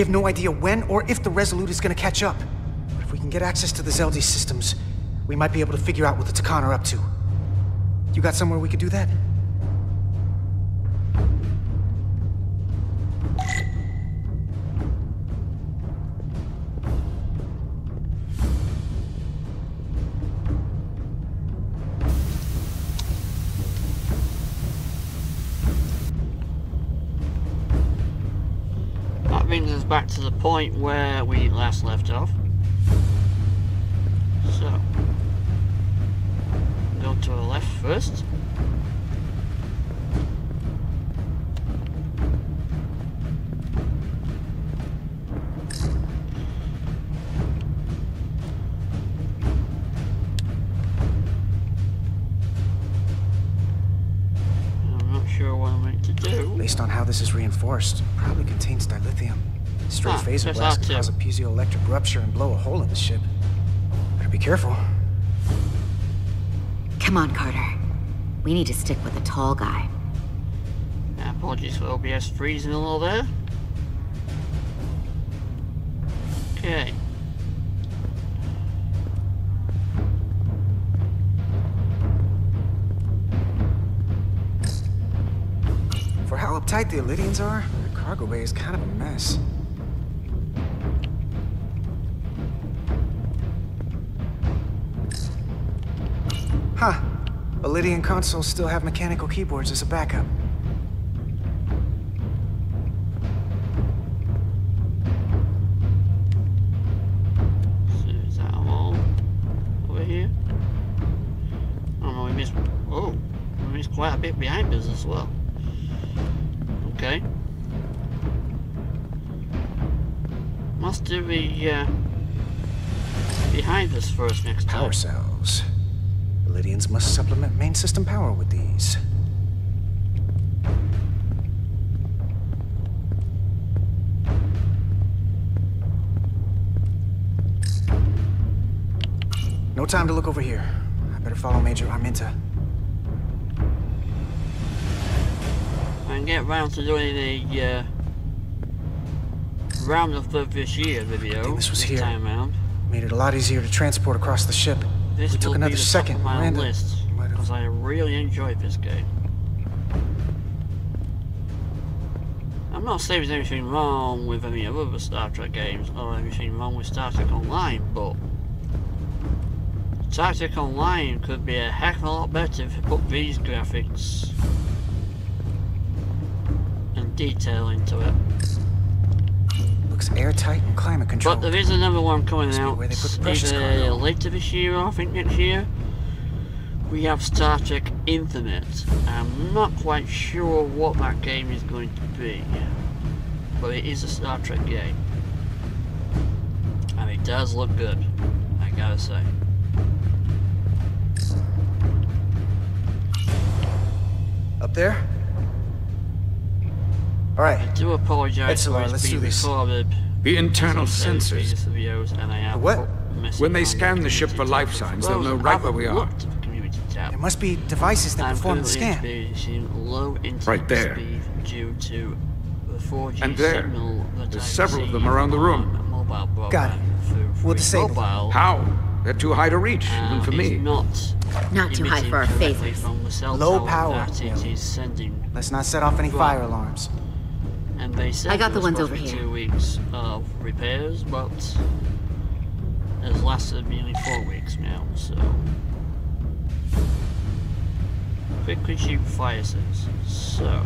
We have no idea when or if the Resolute is gonna catch up. But if we can get access to the Zeldi systems, we might be able to figure out what the Tkon are up to. You got somewhere we could do? That point where we last left off. So, go to the left first. I'm not sure what I'm meant to do. Based on how this is reinforced, probably contains dilithium. Stray Ah, phaser blast that could cause a piezoelectric rupture and blow a hole in the ship. Better be careful. Come on, Carter. We need to stick with the tall guy. Apologies for OBS freezing a little there. Okay. For how uptight the Alydians are, the cargo bay is kind of a mess. Alydian consoles still have mechanical keyboards as a backup. So is that all over here? Oh we missed. Oh, we missed quite a bit behind us as well. Okay. Must do the uh, behind us first next time. Power cells. Alydians must supplement main system power with these. No time to look over here. I better follow Major Arminta. I can get round to doing a uh, round of the this year video this was here. time. Made it a lot easier to transport across the ship. This we took another second. my list because I really enjoyed this game. I'm not saying there's anything wrong with any of other Star Trek games or anything wrong with Star Trek Online, but Star Trek Online could be a heck of a lot better if you put these graphics and detail into it. Looks airtight and climate control. But there is another one coming out where they put the either later this year or I think next year. We have Star Trek Infinite. I'm not quite sure what that game is going to be, but it is a Star Trek game, and it does look good. I gotta say. Up there? Alright. I do apologise Excellent, for us let's do being this. recorded. The internal sensors. videos, and I have what? When they scan the ship for life signs, they'll know right where we are. looked at the community tab, There must be devices that I'm perform the scan. low internet Right there. speed due to the 4G And there. signal There's several of them around the room. on Got it. We'll free disable them. How? They're too high to reach, even uh, for me. not Not too high for our correctly phasers. From the cell Low power, That it Will. is sending, Let's not set off any fire alarms. And they said I got the ones over here. Two weeks of repairs, but it's lasted nearly four weeks now. So quickly shoot fire sensors. So.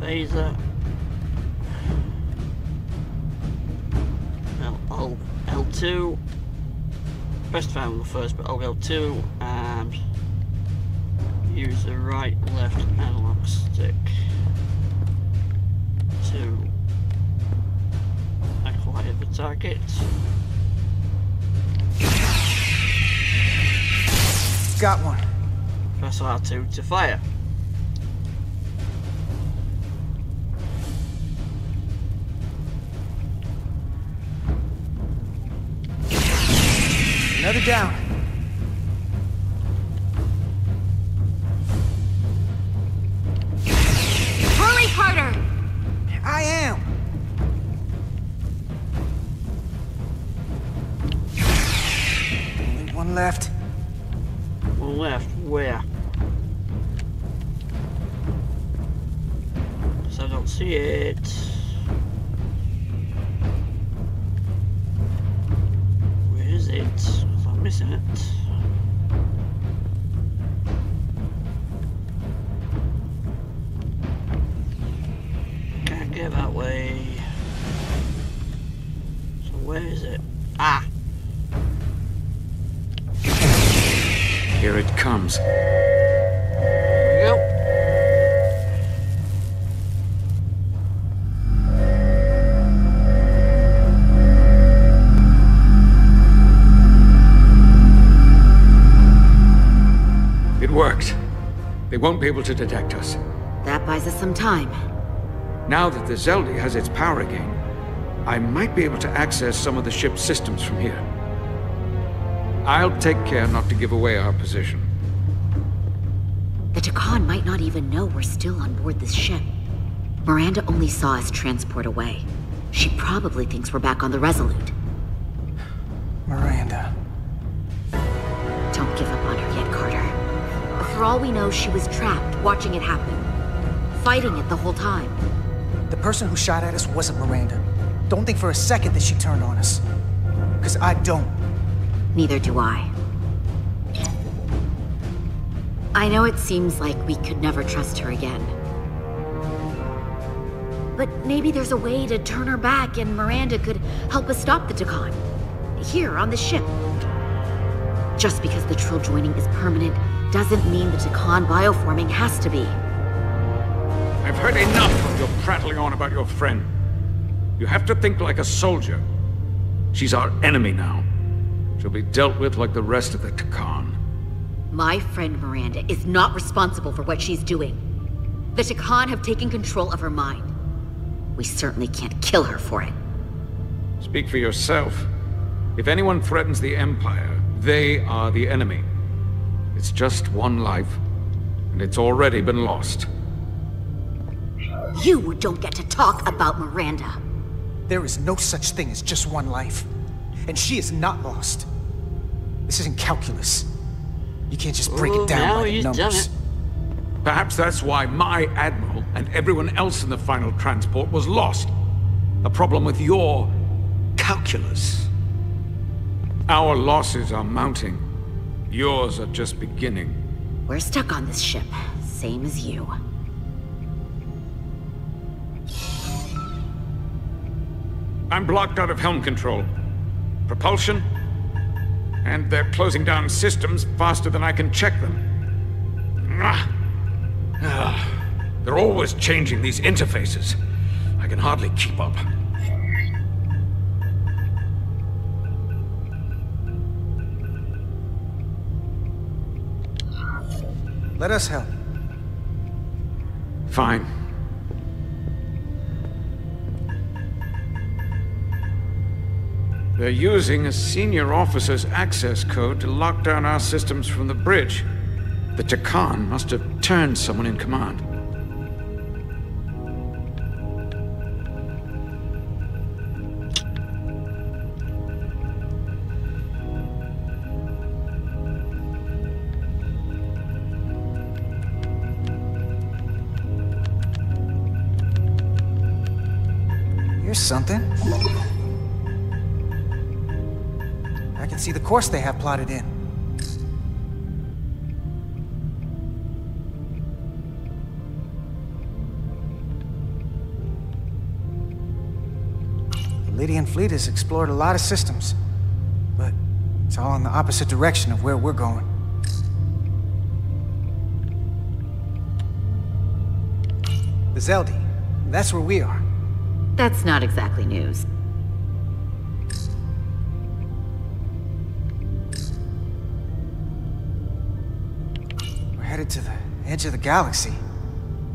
Phaser. L, L, L2. Best the first, but I'll go 2 and use the right left analog stick to acquire the target. Got one. Press R2 to fire. Another down. Hurry, Carter! I am! Only one left. One left? Where? Because I don't see it. Worked. They won't be able to detect us. That buys us some time. Now that the Zeldi has its power again, I might be able to access some of the ship's systems from here. I'll take care not to give away our position. The Tkon might not even know we're still on board this ship. Miranda only saw us transport away. She probably thinks we're back on the Resolute. For all we know, she was trapped, watching it happen. Fighting it the whole time. The person who shot at us wasn't Miranda. Don't think for a second that she turned on us. Because I don't. Neither do I. I know it seems like we could never trust her again. But maybe there's a way to turn her back and Miranda could help us stop the Tkon. Here, on the ship. Just because the Trill joining is permanent doesn't mean the Tkon bioforming has to be. I've heard enough of your prattling on about your friend. You have to think like a soldier. She's our enemy now. She'll be dealt with like the rest of the Tkon. My friend Miranda is not responsible for what she's doing. The Tkon have taken control of her mind. We certainly can't kill her for it. Speak for yourself. If anyone threatens the Empire, they are the enemy. It's just one life, and it's already been lost. You don't get to talk about Miranda. There is no such thing as just one life. And she is not lost. This isn't calculus. You can't just break Oh, it down now by the numbers. Perhaps that's why my Admiral and everyone else in the final transport was lost. A problem with your calculus. Our losses are mounting. Yours are just beginning. We're stuck on this ship, same as you. I'm blocked out of helm control. Propulsion? And they're closing down systems faster than I can check them. Ah. Ah. They're always changing these interfaces. I can hardly keep up. Let us help. Fine. They're using a senior officer's access code to lock down our systems from the bridge. The Tkon must have turned someone in command. Something. I can see the course they have plotted in. The Lydian fleet has explored a lot of systems, but it's all in the opposite direction of where we're going. The Zeldi, that's where we are. That's not exactly news. We're headed to the edge of the galaxy.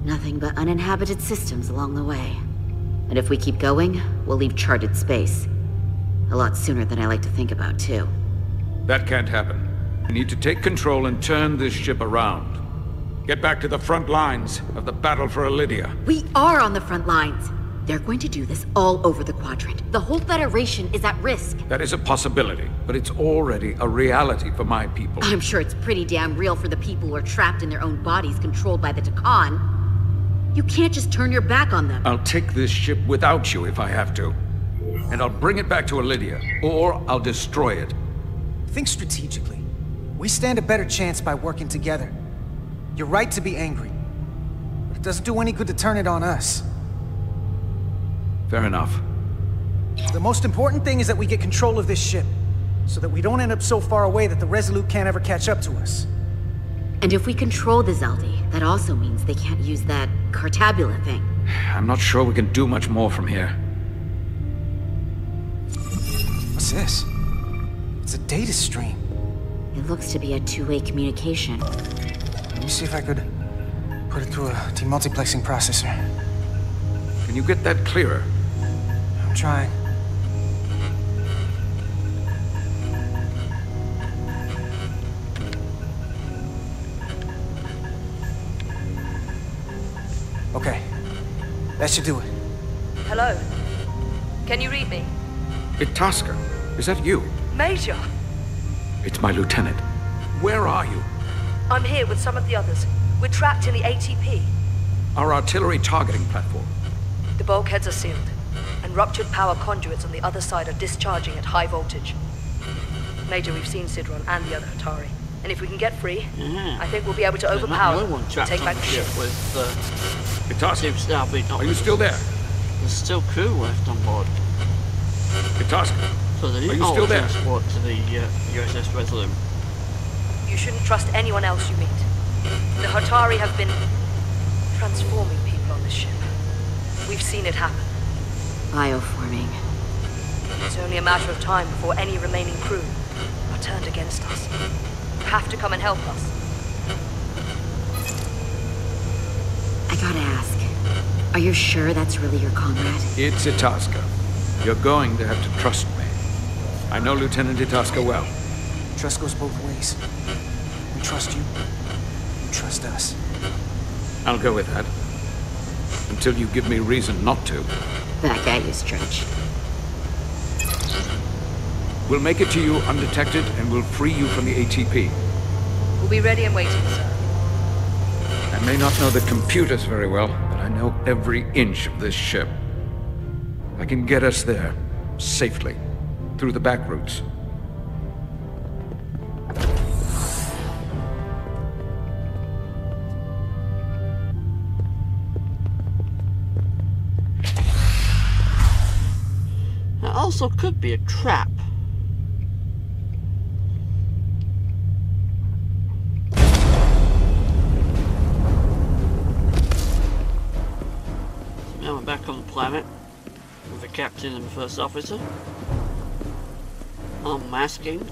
Nothing but uninhabited systems along the way. And if we keep going, we'll leave charted space. A lot sooner than I like to think about, too. That can't happen. We need to take control and turn this ship around. Get back to the front lines of the battle for Alydia. We are on the front lines. They're going to do this all over the Quadrant. The whole Federation is at risk. That is a possibility, but it's already a reality for my people. I'm sure it's pretty damn real for the people who are trapped in their own bodies controlled by the Tkon. You can't just turn your back on them. I'll take this ship without you if I have to. And I'll bring it back to Alydia, or I'll destroy it. Think strategically. We stand a better chance by working together. You're right to be angry. But it doesn't do any good to turn it on us. Fair enough. The most important thing is that we get control of this ship. So that we don't end up so far away that the Resolute can't ever catch up to us. And if we control the Zeldi, that also means they can't use that Cartabula thing. I'm not sure we can do much more from here. What's this? It's a data stream. It looks to be a two-way communication. Let me see if I could put it through a demultiplexing processor. Can you get that clearer? I'm trying. Okay. That should do it. Hello? Can you read me? Itasca, is that you? Major! It's my lieutenant. Where are you? I'm here with some of the others. We're trapped in the ATP. Our artillery targeting platform. The bulkheads are sealed, and ruptured power conduits on the other side are discharging at high voltage. Major, we've seen Sidron and the other Hotari. And if we can get free, Mhm. I think we'll be able to There's overpower no them one and trapped take on back the the ship ship. with uh, Itasca, seems to have been are you still there? There's still crew left on board. Itasca, So they Are you didn't still all there? transport to the uh, USS Resolute. You shouldn't trust anyone else you meet. The Hotari have been transforming people on this ship. We've seen it happen. Bioforming. It's only a matter of time before any remaining crew are turned against us. You have to come and help us. I gotta ask, are you sure that's really your comrade? it's Itasca. You're going to have to trust me. I know Lieutenant Itasca well. Trust goes both ways. We trust you. You trust us. I'll go with that. Until you give me reason not to. Back at you, Stretch. We'll make it to you undetected and we'll free you from the ATP. We'll be ready and waiting, sir. I may not know the computers very well, but I know every inch of this ship. I can get us there, safely, through the back routes. Also could be a trap. Now we're back on the planet with the captain and first officer. Unmasking.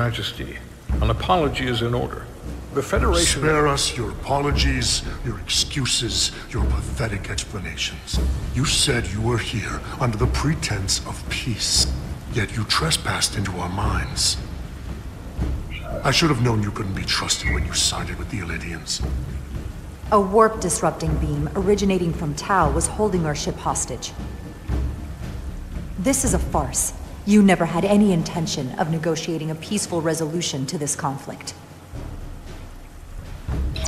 Majesty, an apology is in order. The Federation... Spare us your apologies, your excuses, your pathetic explanations. You said you were here under the pretense of peace, yet you trespassed into our minds. I should have known you couldn't be trusted when you sided with the Alydians. A warp disrupting beam originating from Tau was holding our ship hostage. This is a farce. You never had any intention of negotiating a peaceful resolution to this conflict.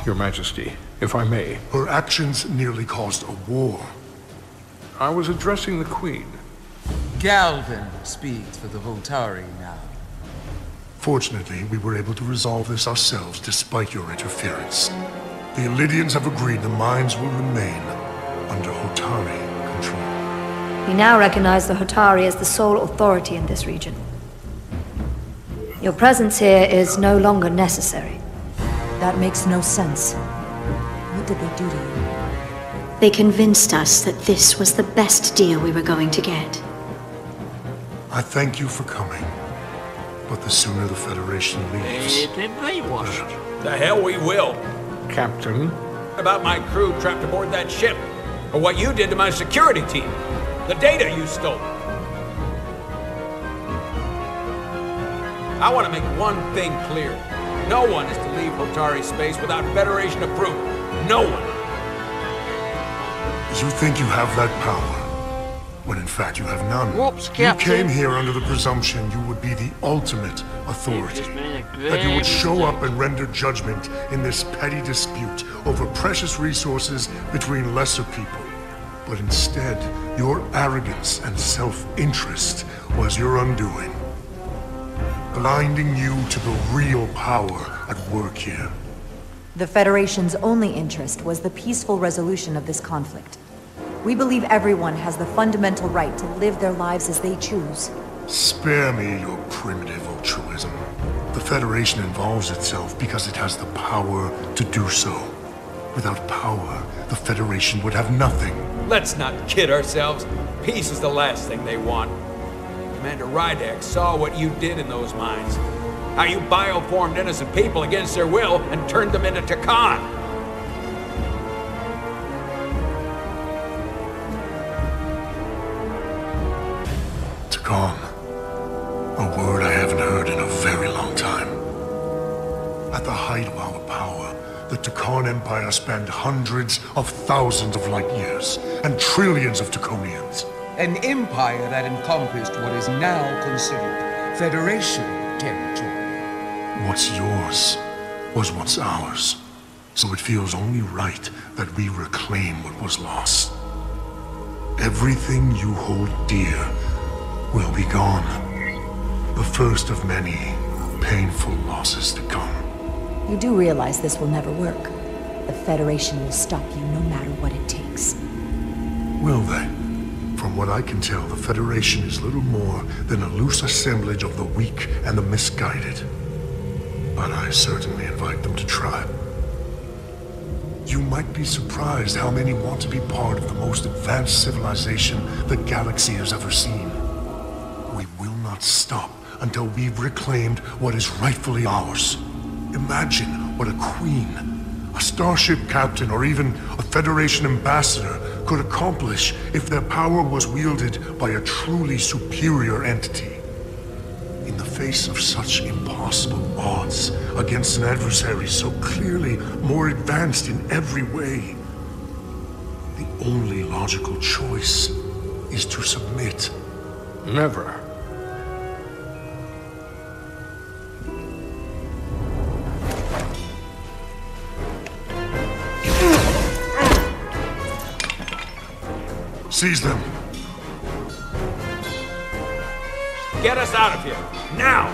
Your Majesty, if I may, Her actions nearly caused a war. I was addressing the Queen. Galvin speaks for the Voltari now. Fortunately, we were able to resolve this ourselves despite your interference. The Alydians have agreed the mines will remain under Hotari control. We now recognize the Hotari as the sole authority in this region. Your presence here is no longer necessary. That makes no sense. What did they do to you? They convinced us that this was the best deal we were going to get. I thank you for coming. But the sooner the Federation leaves... They've been. The hell we will. Captain? About my crew trapped aboard that ship. Or what you did to my security team. The data you stole. I want to make one thing clear. No one is to leave Hotari space without Federation approval. No one. You think you have that power, when in fact you have none. Whoops, Captain. You came here under the presumption you would be the ultimate authority. just made a That you would grave show up and render judgment in this petty dispute over precious resources between lesser people. But instead, your arrogance and self-interest was your undoing. Blinding you to the real power at work here. The Federation's only interest was the peaceful resolution of this conflict. We believe everyone has the fundamental right to live their lives as they choose. Spare me your primitive altruism. The Federation involves itself because it has the power to do so. Without power, the Federation would have nothing. Let's not kid ourselves. Peace is the last thing they want. Commander Rydek saw what you did in those mines. How you bioformed innocent people against their will and turned them into Tkon. Tkon. A word I haven't heard in a very long time. At the height of our power, the Tkon Empire spanned hundreds of thousands of light years and trillions of Taconians. An empire that encompassed what is now considered Federation territory. What's yours was once ours. So it feels only right that we reclaim what was lost. Everything you hold dear will be gone. The first of many painful losses to come. You do realize this will never work. The Federation will stop you no matter what it takes. Will they? From what I can tell, the Federation is little more than a loose assemblage of the weak and the misguided. But I certainly invite them to try. You might be surprised how many want to be part of the most advanced civilization the galaxy has ever seen. We will not stop until we've reclaimed what is rightfully ours. Imagine what a queen, a starship captain, or even a Federation ambassador could accomplish if their power was wielded by a truly superior entity. In the face of such impossible odds against an adversary so clearly more advanced in every way, the only logical choice is to submit. Never. Seize them. Get us out of here. Now!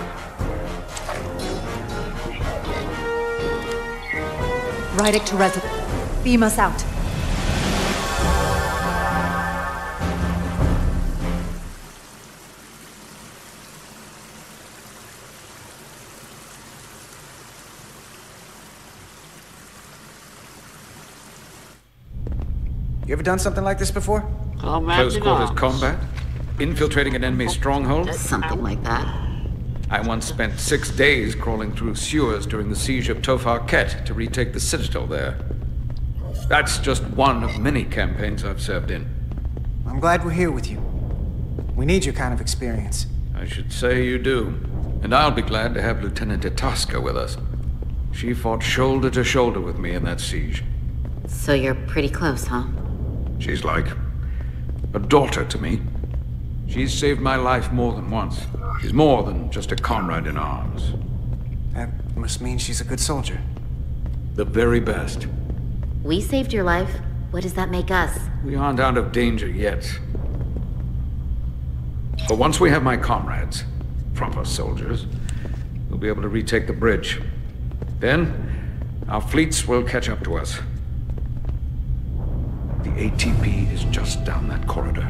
Rydek to Resil. Beam us out. You ever done something like this before? Combat Close quarters combat? Infiltrating an enemy oh, stronghold? Something like that. I once spent six days crawling through sewers during the siege of Tofar Ket to retake the citadel there. That's just one of many campaigns I've served in. I'm glad we're here with you. We need your kind of experience. I should say you do. And I'll be glad to have Lieutenant Itasca with us. She fought shoulder to shoulder with me in that siege. So you're pretty close, huh? She's like a daughter to me. She's saved my life more than once. She's more than just a comrade in arms. That must mean she's a good soldier. The very best. We saved your life. What does that make us? We aren't out of danger yet. But once we have my comrades, proper soldiers, we'll be able to retake the bridge. Then, our fleets will catch up to us. The ATP is just down that corridor.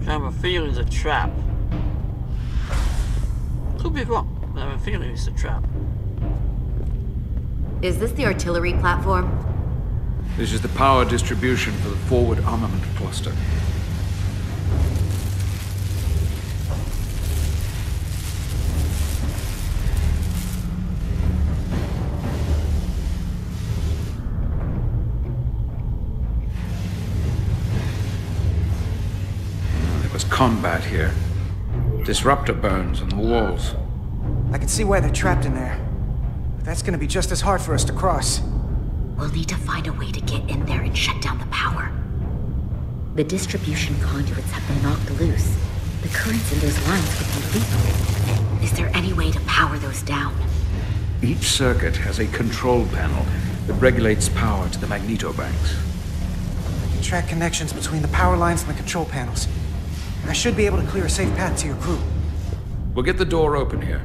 I have a feeling it's a trap. Could be wrong, but I have a feeling it's a trap. Is this the artillery platform? This is the power distribution for the forward armament cluster. Combat here. Disruptor burns on the walls. I can see why they're trapped in there. But that's gonna be just as hard for us to cross. We'll need to find a way to get in there and shut down the power. The distribution conduits have been knocked loose. The currents in those lines could be lethal. Is there any way to power those down? Each circuit has a control panel that regulates power to the magnetobanks. I can track connections between the power lines and the control panels. I should be able to clear a safe path to your crew. We'll get the door open here.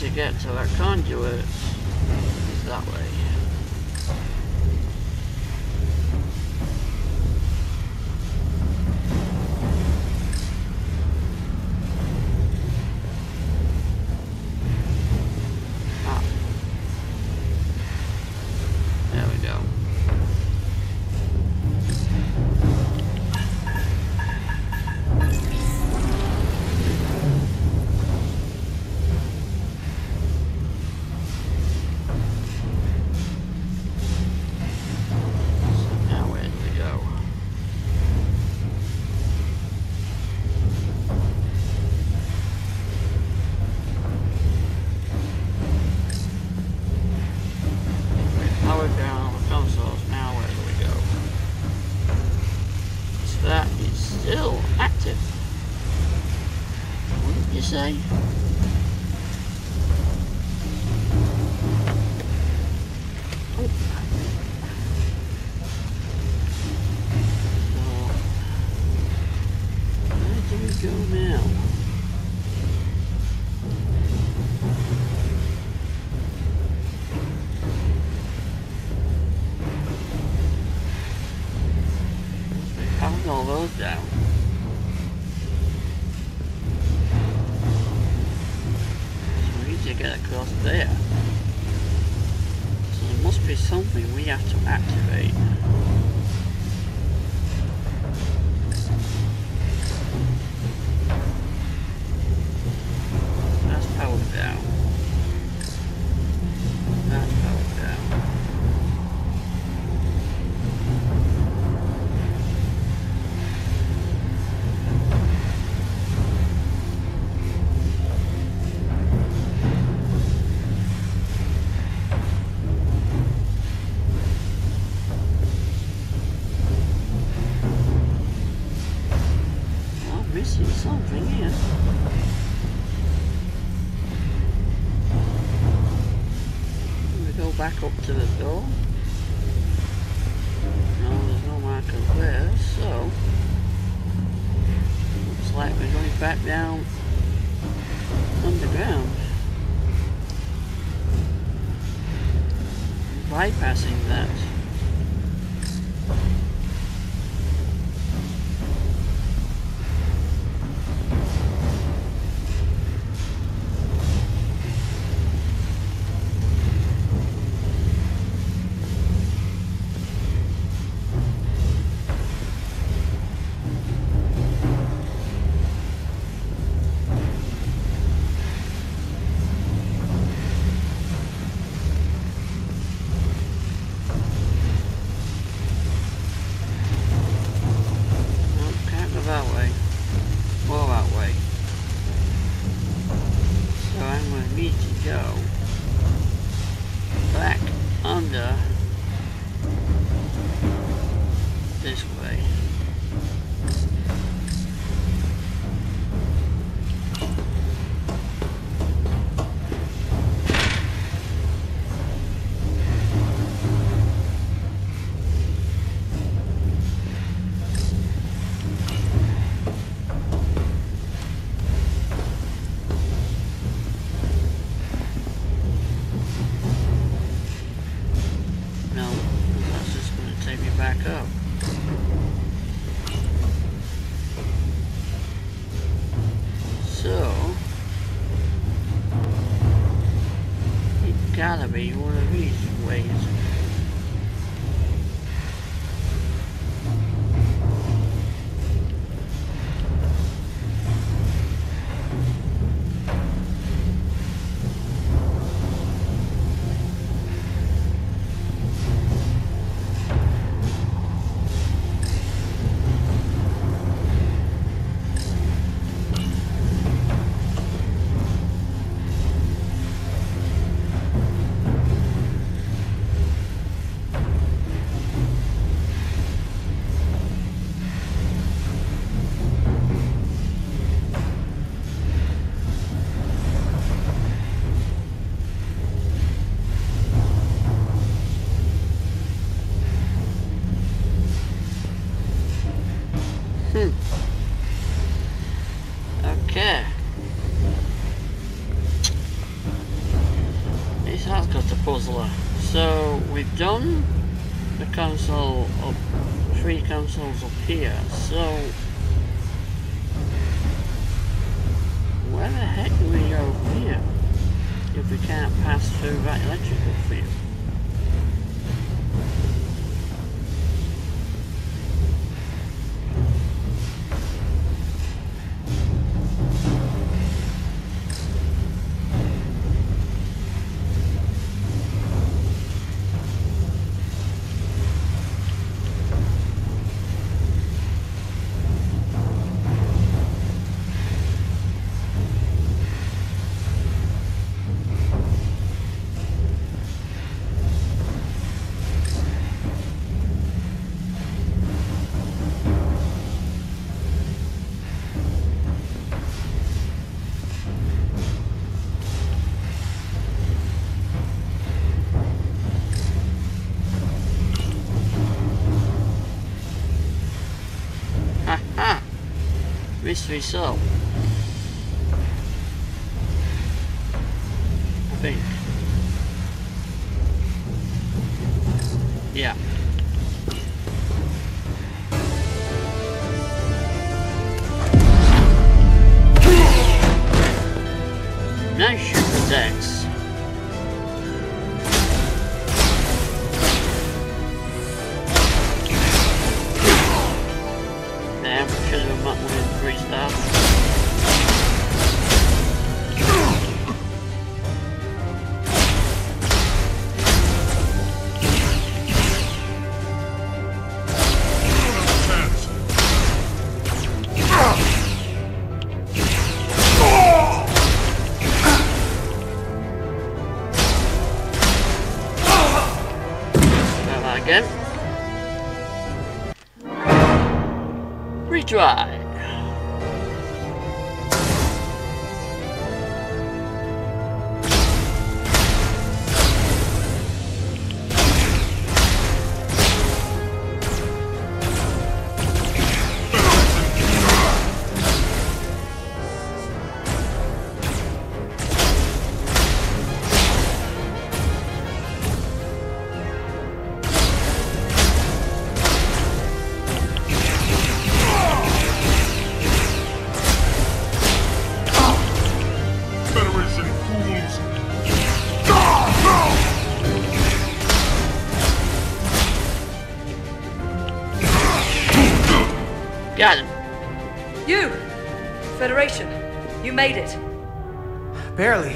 To get to that conduit back down underground. Bypassing that. Here, so mystery so. Got him. You! Federation, you made it. Barely.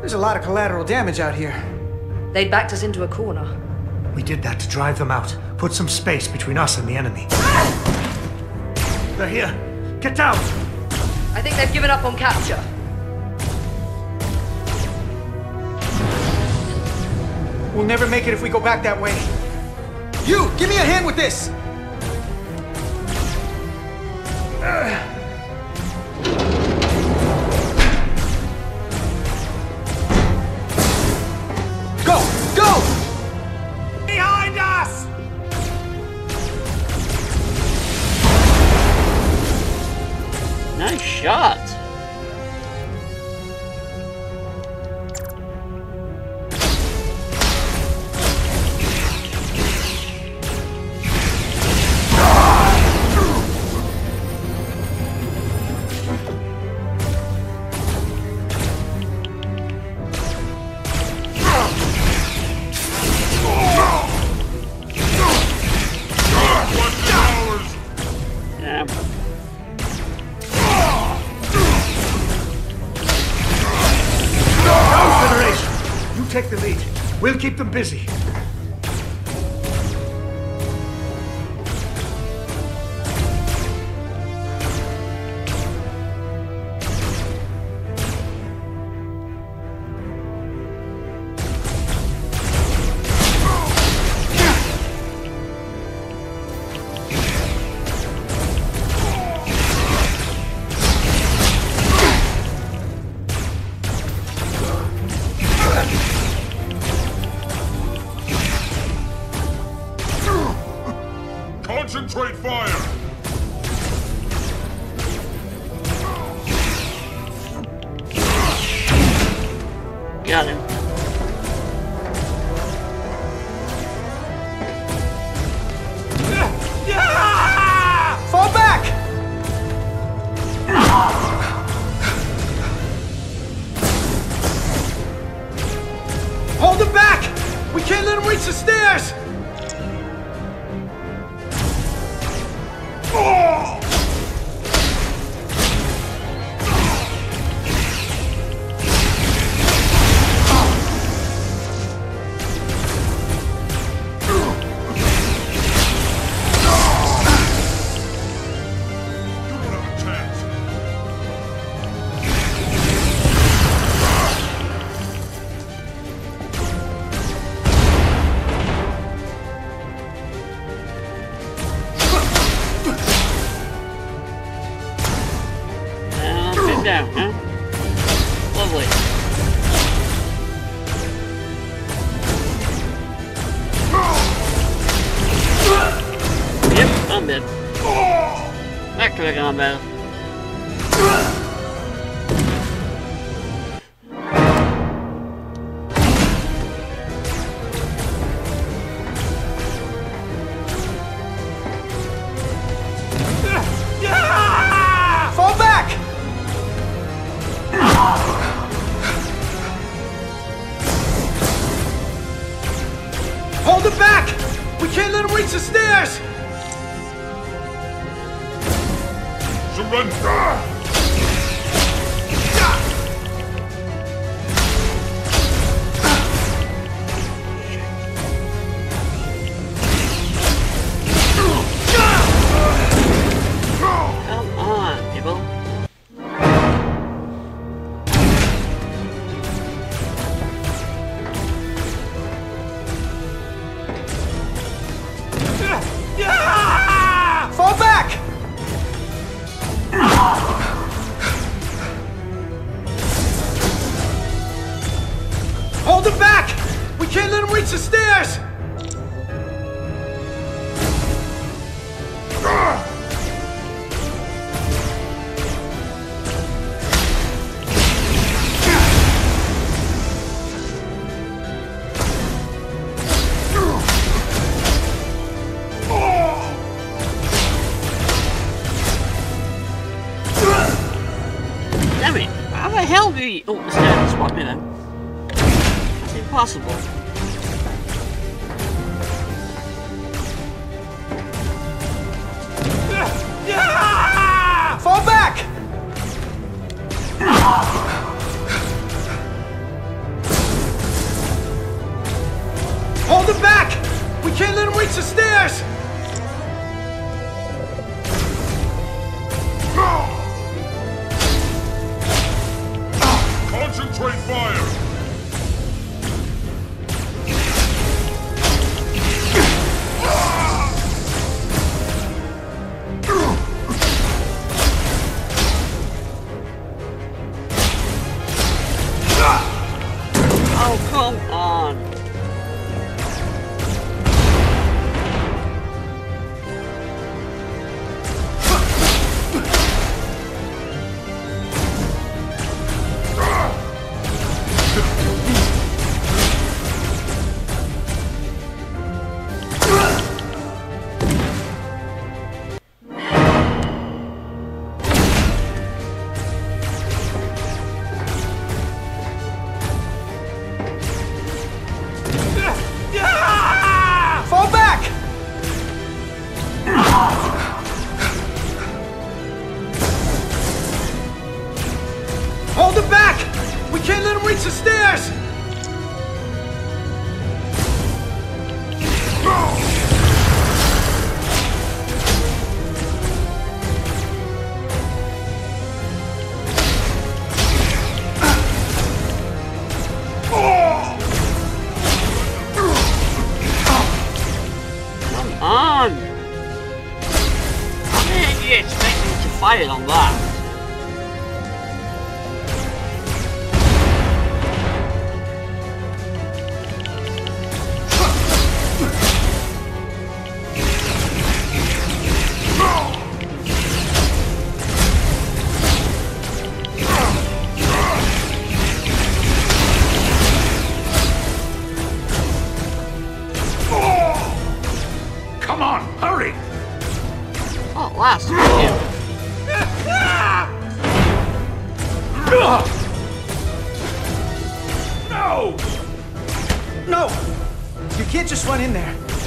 There's a lot of collateral damage out here. They backed us into a corner. We did that to drive them out. Put some space between us and the enemy. They're here. Get down! I think they've given up on capture. We'll never make it if we go back that way. You! Give me a hand with this! Go! Them busy.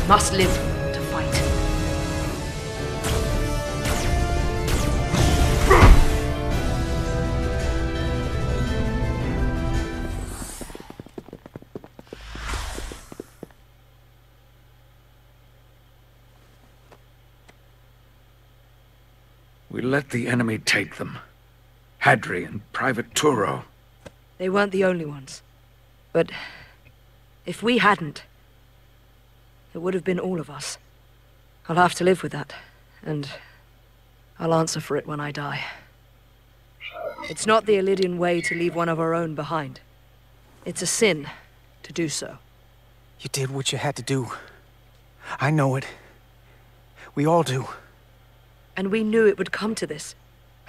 Must live to fight. We let the enemy take them. Hadri and Private Turo. They weren't the only ones. But if we hadn't, it would have been all of us. I'll have to live with that, and I'll answer for it when I die. It's not the Alydian way to leave one of our own behind. It's a sin to do so. You did what you had to do. I know it. We all do. And we knew it would come to this.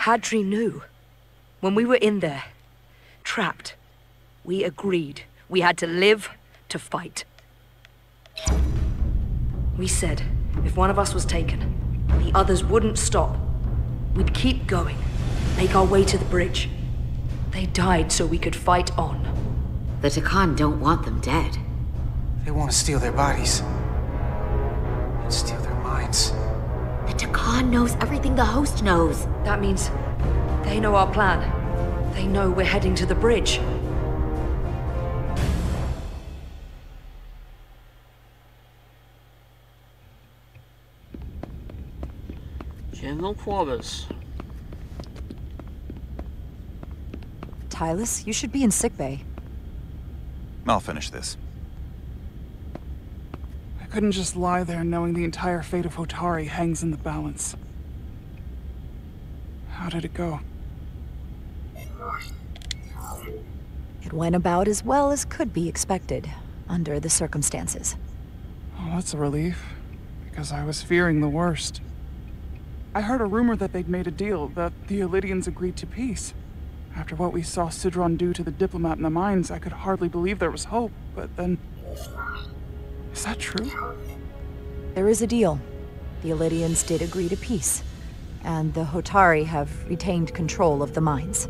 Hadri knew. When we were in there, trapped, we agreed we had to live to fight. We said if one of us was taken, the others wouldn't stop. We'd keep going, make our way to the bridge. They died so we could fight on. The Tkon don't want them dead. They want to steal their bodies. And steal their minds. The Tkon knows everything the host knows. That means they know our plan. They know we're heading to the bridge. General quarters. Tylus, you should be in sickbay. I'll finish this. I couldn't just lie there knowing the entire fate of Hotari hangs in the balance. How did it go? It went about as well as could be expected, under the circumstances. Oh, that's a relief, because I was fearing the worst. I heard a rumor that they'd made a deal, that the Alydians agreed to peace. After what we saw Sidron do to the diplomat in the mines, I could hardly believe there was hope, but then... Is that true? There is a deal. The Alydians did agree to peace, and the Hotari have retained control of the mines.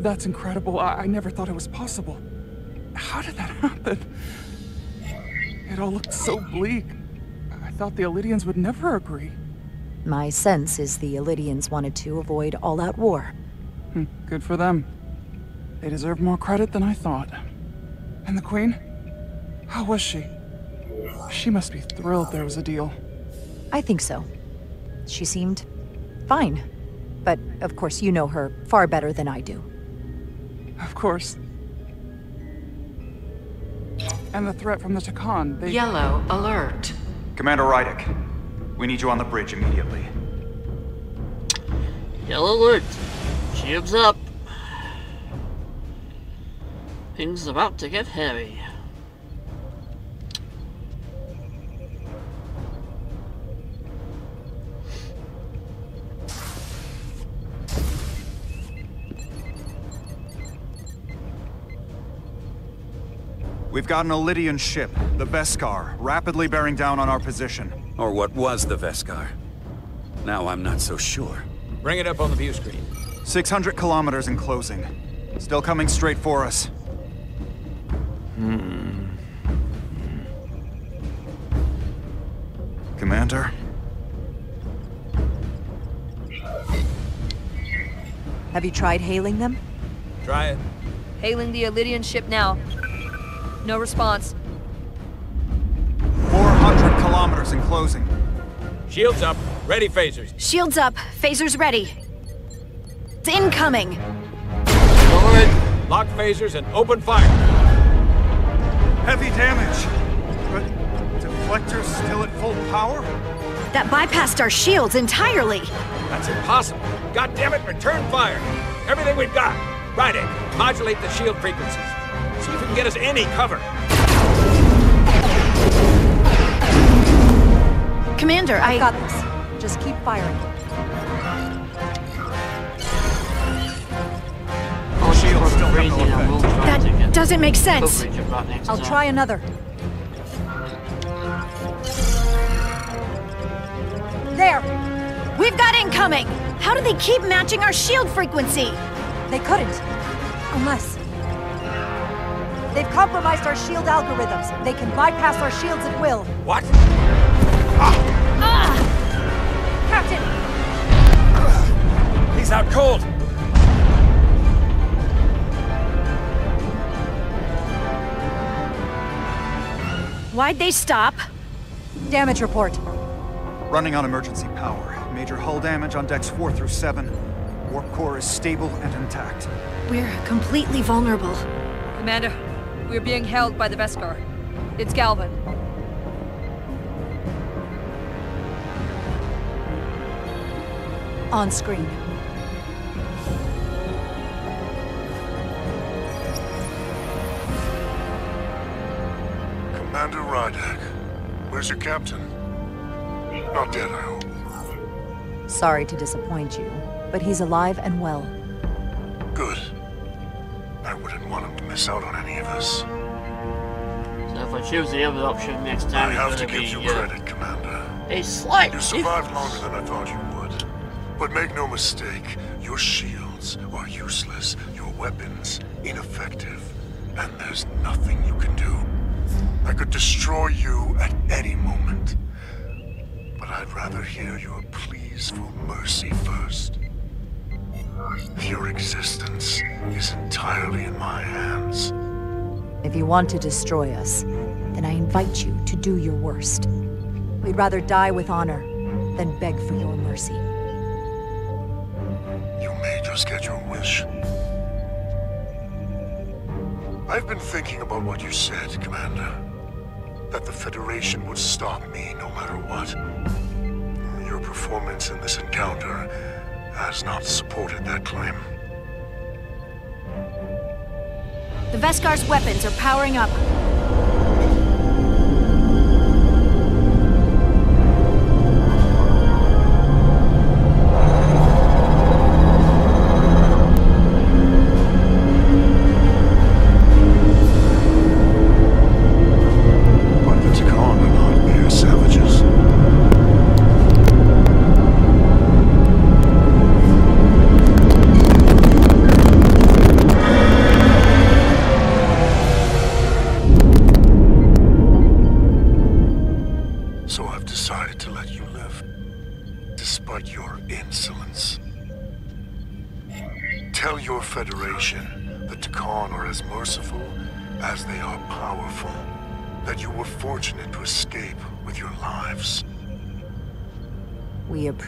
That's incredible. I, I never thought it was possible. How did that happen? It all looked so bleak. I thought the Alydians would never agree. My sense is the Alydians wanted to avoid all-out war. Hmm, good for them. They deserve more credit than I thought. And the Queen? How was she? She must be thrilled there was a deal. I think so. She seemed fine. But, of course, you know her far better than I do. Of course. And the threat from the Tkon, they... Yellow alert. Commander Rydek, we need you on the bridge immediately. Yellow alert. Shields up. Things about to get heavy. We've got an Alydian ship, the Beskar, rapidly bearing down on our position. Or what was the Beskar. Now I'm not so sure. Bring it up on the view screen. 600 kilometers in closing. Still coming straight for us. Hmm. Commander? Have you tried hailing them? Try it. Hailing the Alydian ship now. No response. 400 kilometers in closing. Shields up. Ready phasers. Shields up. Phasers ready. It's incoming. Forward. Lock phasers and open fire. Heavy damage. But deflectors still at full power? That bypassed our shields entirely. That's impossible. God damn it, return fire. Everything we've got. Rydek, modulate the shield frequencies. See if you can get us any cover. Commander, I... I've got this. Just keep firing. Shields still have no effect. That doesn't make sense. I'll try another. There! We've got incoming! How do they keep matching our shield frequency? They couldn't. Unless... They've compromised our shield algorithms. They can bypass our shields at will. What? Ah! He's out cold. Why'd they stop? Damage report. Running on emergency power. Major hull damage on decks 4 through 7. Warp core is stable and intact. We're completely vulnerable. Commander, we're being held by the Beskar. It's Galvin. On screen. Commander Rydek, where's your captain? Not dead, I hope. Sorry to disappoint you, but he's alive and well. Good. I wouldn't want him to miss out on any of us. So if I choose the other option next time, I have it's to gonna give be you uh, credit, Commander. a slight You survived longer than I thought you would. But make no mistake, your shields are useless, your weapons ineffective, and there's nothing you can do. I could destroy you at any moment. But I'd rather hear your pleas for mercy first. Your existence is entirely in my hands. If you want to destroy us, then I invite you to do your worst. We'd rather die with honor than beg for your mercy. You may just get your wish. I've been thinking about what you said, Commander. That the Federation would stop me no matter what. Your performance in this encounter has not supported that claim. The Veskar's weapons are powering up.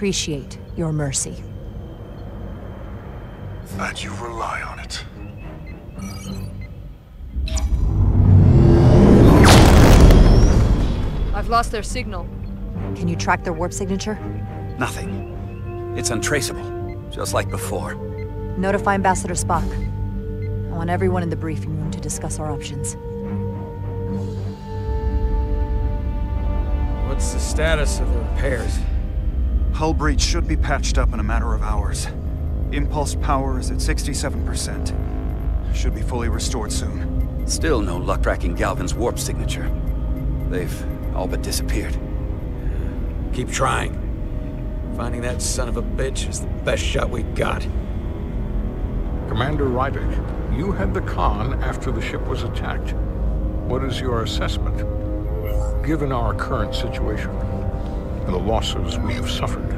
Appreciate your mercy. And you rely on it. I've lost their signal. Can you track their warp signature? Nothing. It's untraceable, just like before. Notify Ambassador Spock. I want everyone in the briefing room to discuss our options. What's the status of the repairs? Hull breach should be patched up in a matter of hours. Impulse power is at 67%. Should be fully restored soon. Still no luck tracking Galvin's warp signature. They've all but disappeared. Keep trying. Finding that son of a bitch is the best shot we've got. Commander Rydek, you had the conn after the ship was attacked. What is your assessment? Given our current situation and the losses we have suffered.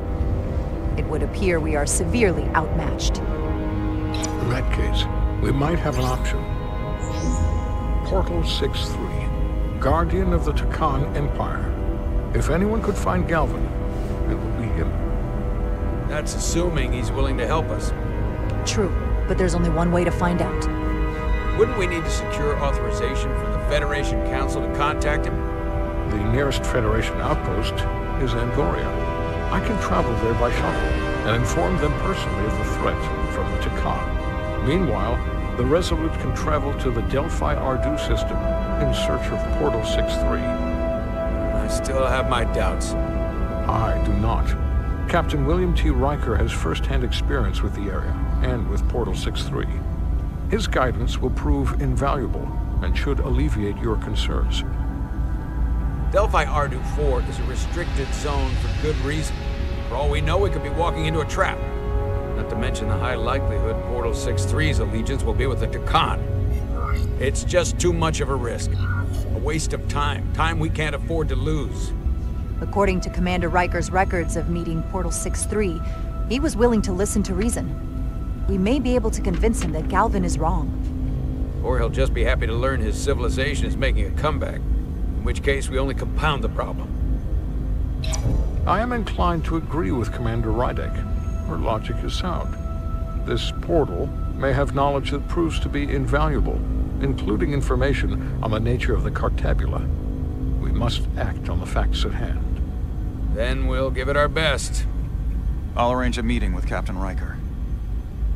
It would appear we are severely outmatched. In that case, we might have an option. Portal 6-3, Guardian of the Tkon Empire. If anyone could find Galvin, it would be him. That's assuming he's willing to help us. True, but there's only one way to find out. Wouldn't we need to secure authorization from the Federation Council to contact him? The nearest Federation outpost is Andoria. I can travel there by shuttle and inform them personally of the threat from the Tkon. Meanwhile, the Resolute can travel to the Delphi Ardu system in search of Portal 6-3. I still have my doubts. I do not. Captain William T. Riker has first-hand experience with the area and with Portal 6-3. His guidance will prove invaluable and should alleviate your concerns. Delphi Ardu 4 is a restricted zone for good reason. For all we know, we could be walking into a trap. Not to mention the high likelihood Portal 6-3's allegiance will be with the Tkon. It's just too much of a risk. A waste of time. Time we can't afford to lose. According to Commander Riker's records of meeting Portal 6-3, he was willing to listen to reason. We may be able to convince him that Galvin is wrong. Or he'll just be happy to learn his civilization is making a comeback. In which case, we only compound the problem. I am inclined to agree with Commander Rydek. Her logic is sound. This portal may have knowledge that proves to be invaluable, including information on the nature of the Cartabula. We must act on the facts at hand. Then we'll give it our best. I'll arrange a meeting with Captain Riker.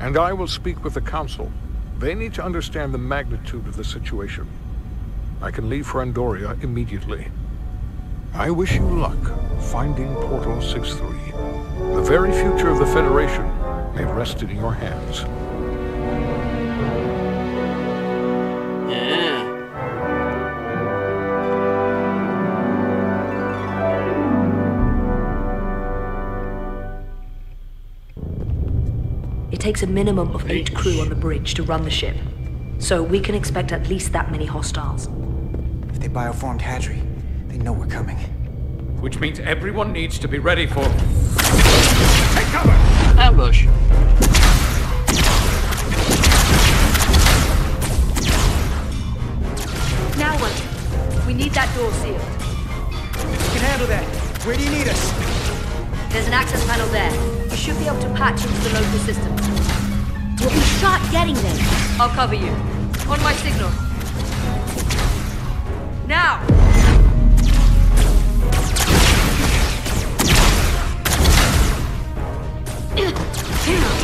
And I will speak with the Council. They need to understand the magnitude of the situation. I can leave for Andoria immediately. I wish you luck finding Portal 6-3. The very future of the Federation may rest in your hands. It takes a minimum of eight crew on the bridge to run the ship. So we can expect at least that many hostiles. If they bioformed Hadri, they know we're coming. Which means everyone needs to be ready for... Take cover! Ambush. Now what? We need that door sealed. We can handle that. Where do you need us? There's an access panel there. You should be able to patch into the local system. We'll be shot getting there. I'll cover you. On my signal. Now! Looking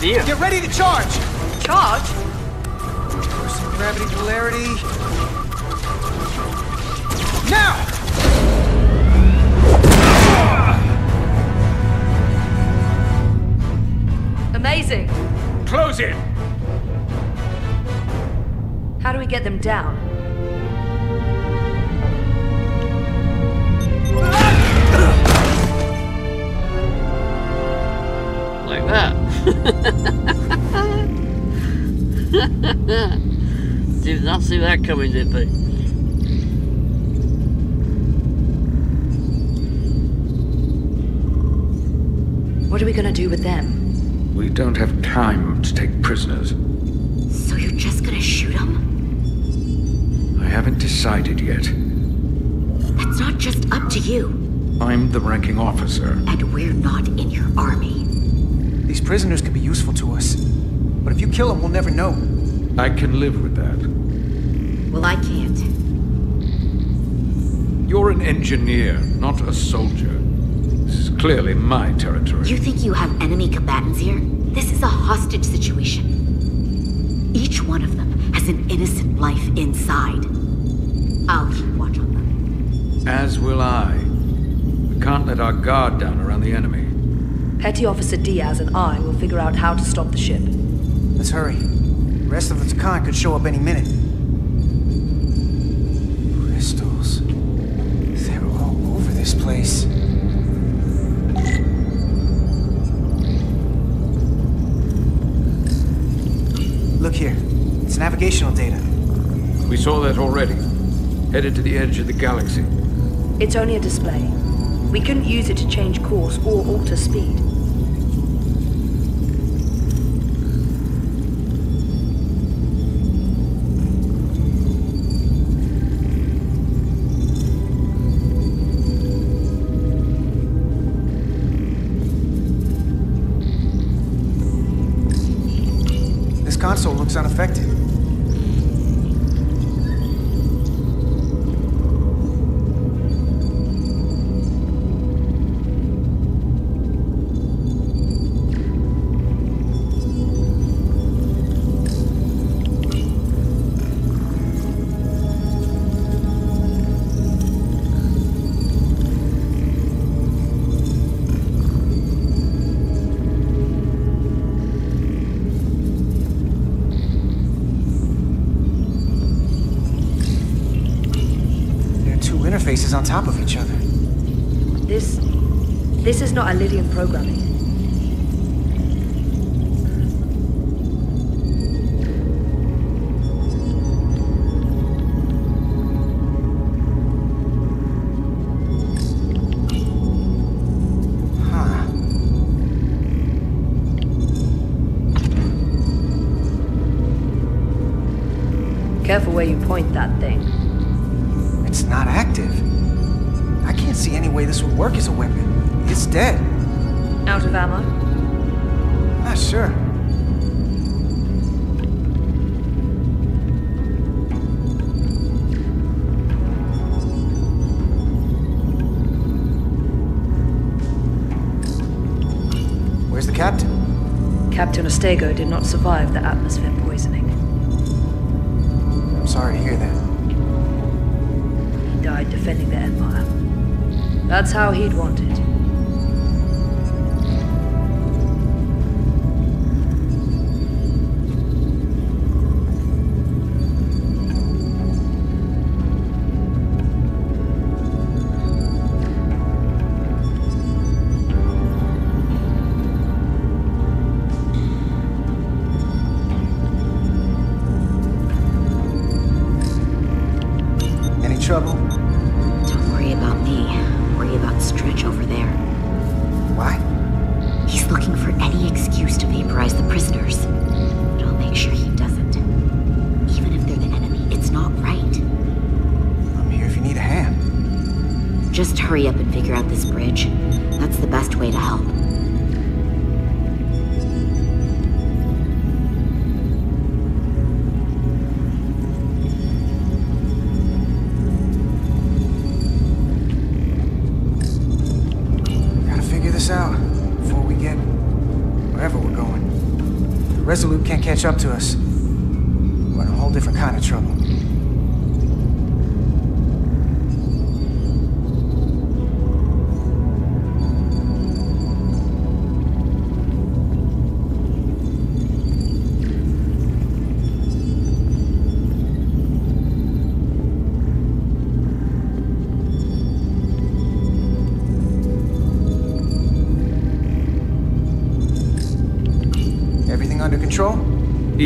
idea. Get ready to charge. Charge? With them? We don't have time to take prisoners. So you're just gonna shoot them? I haven't decided yet. That's not just up to you. I'm the ranking officer. And we're not in your army. These prisoners could be useful to us. But if you kill them, we'll never know. I can live with that. Well, I can't. You're an engineer, not a soldier. This is clearly my territory. You think you have enemy combatants here? This is a hostage situation. Each one of them has an innocent life inside. I'll keep watch on them. As will I. We can't let our guard down around the enemy. Petty Officer Diaz and I will figure out how to stop the ship. Let's hurry. The rest of the Tkon could show up any minute. Saw that already. Headed to the edge of the galaxy. It's only a display. We couldn't use it to change course or alter speed. Programming. survive that. atmosphere. catch up to us.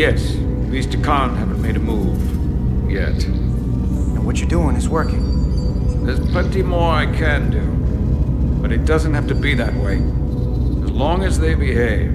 Yes. At least Tkon haven't made a move. Yet. And what you're doing is working. There's plenty more I can do. But it doesn't have to be that way. As long as they behave.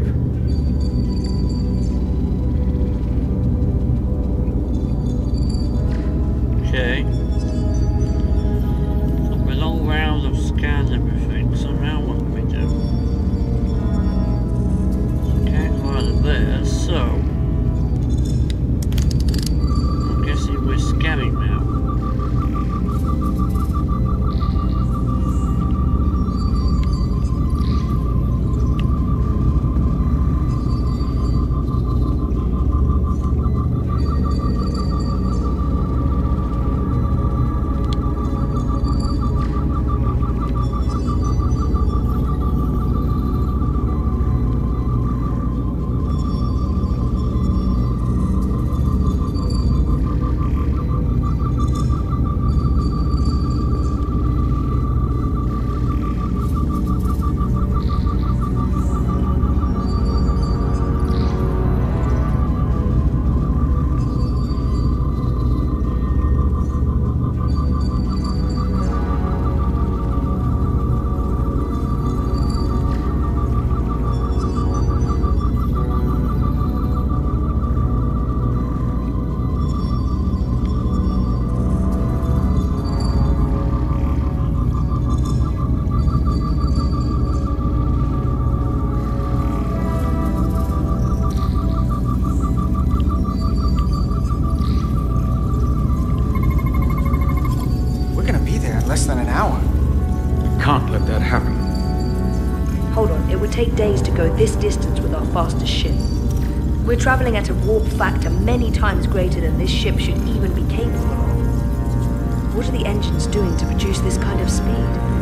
traveling at a warp factor many times greater than this ship should even be capable of. What are the engines doing to produce this kind of speed?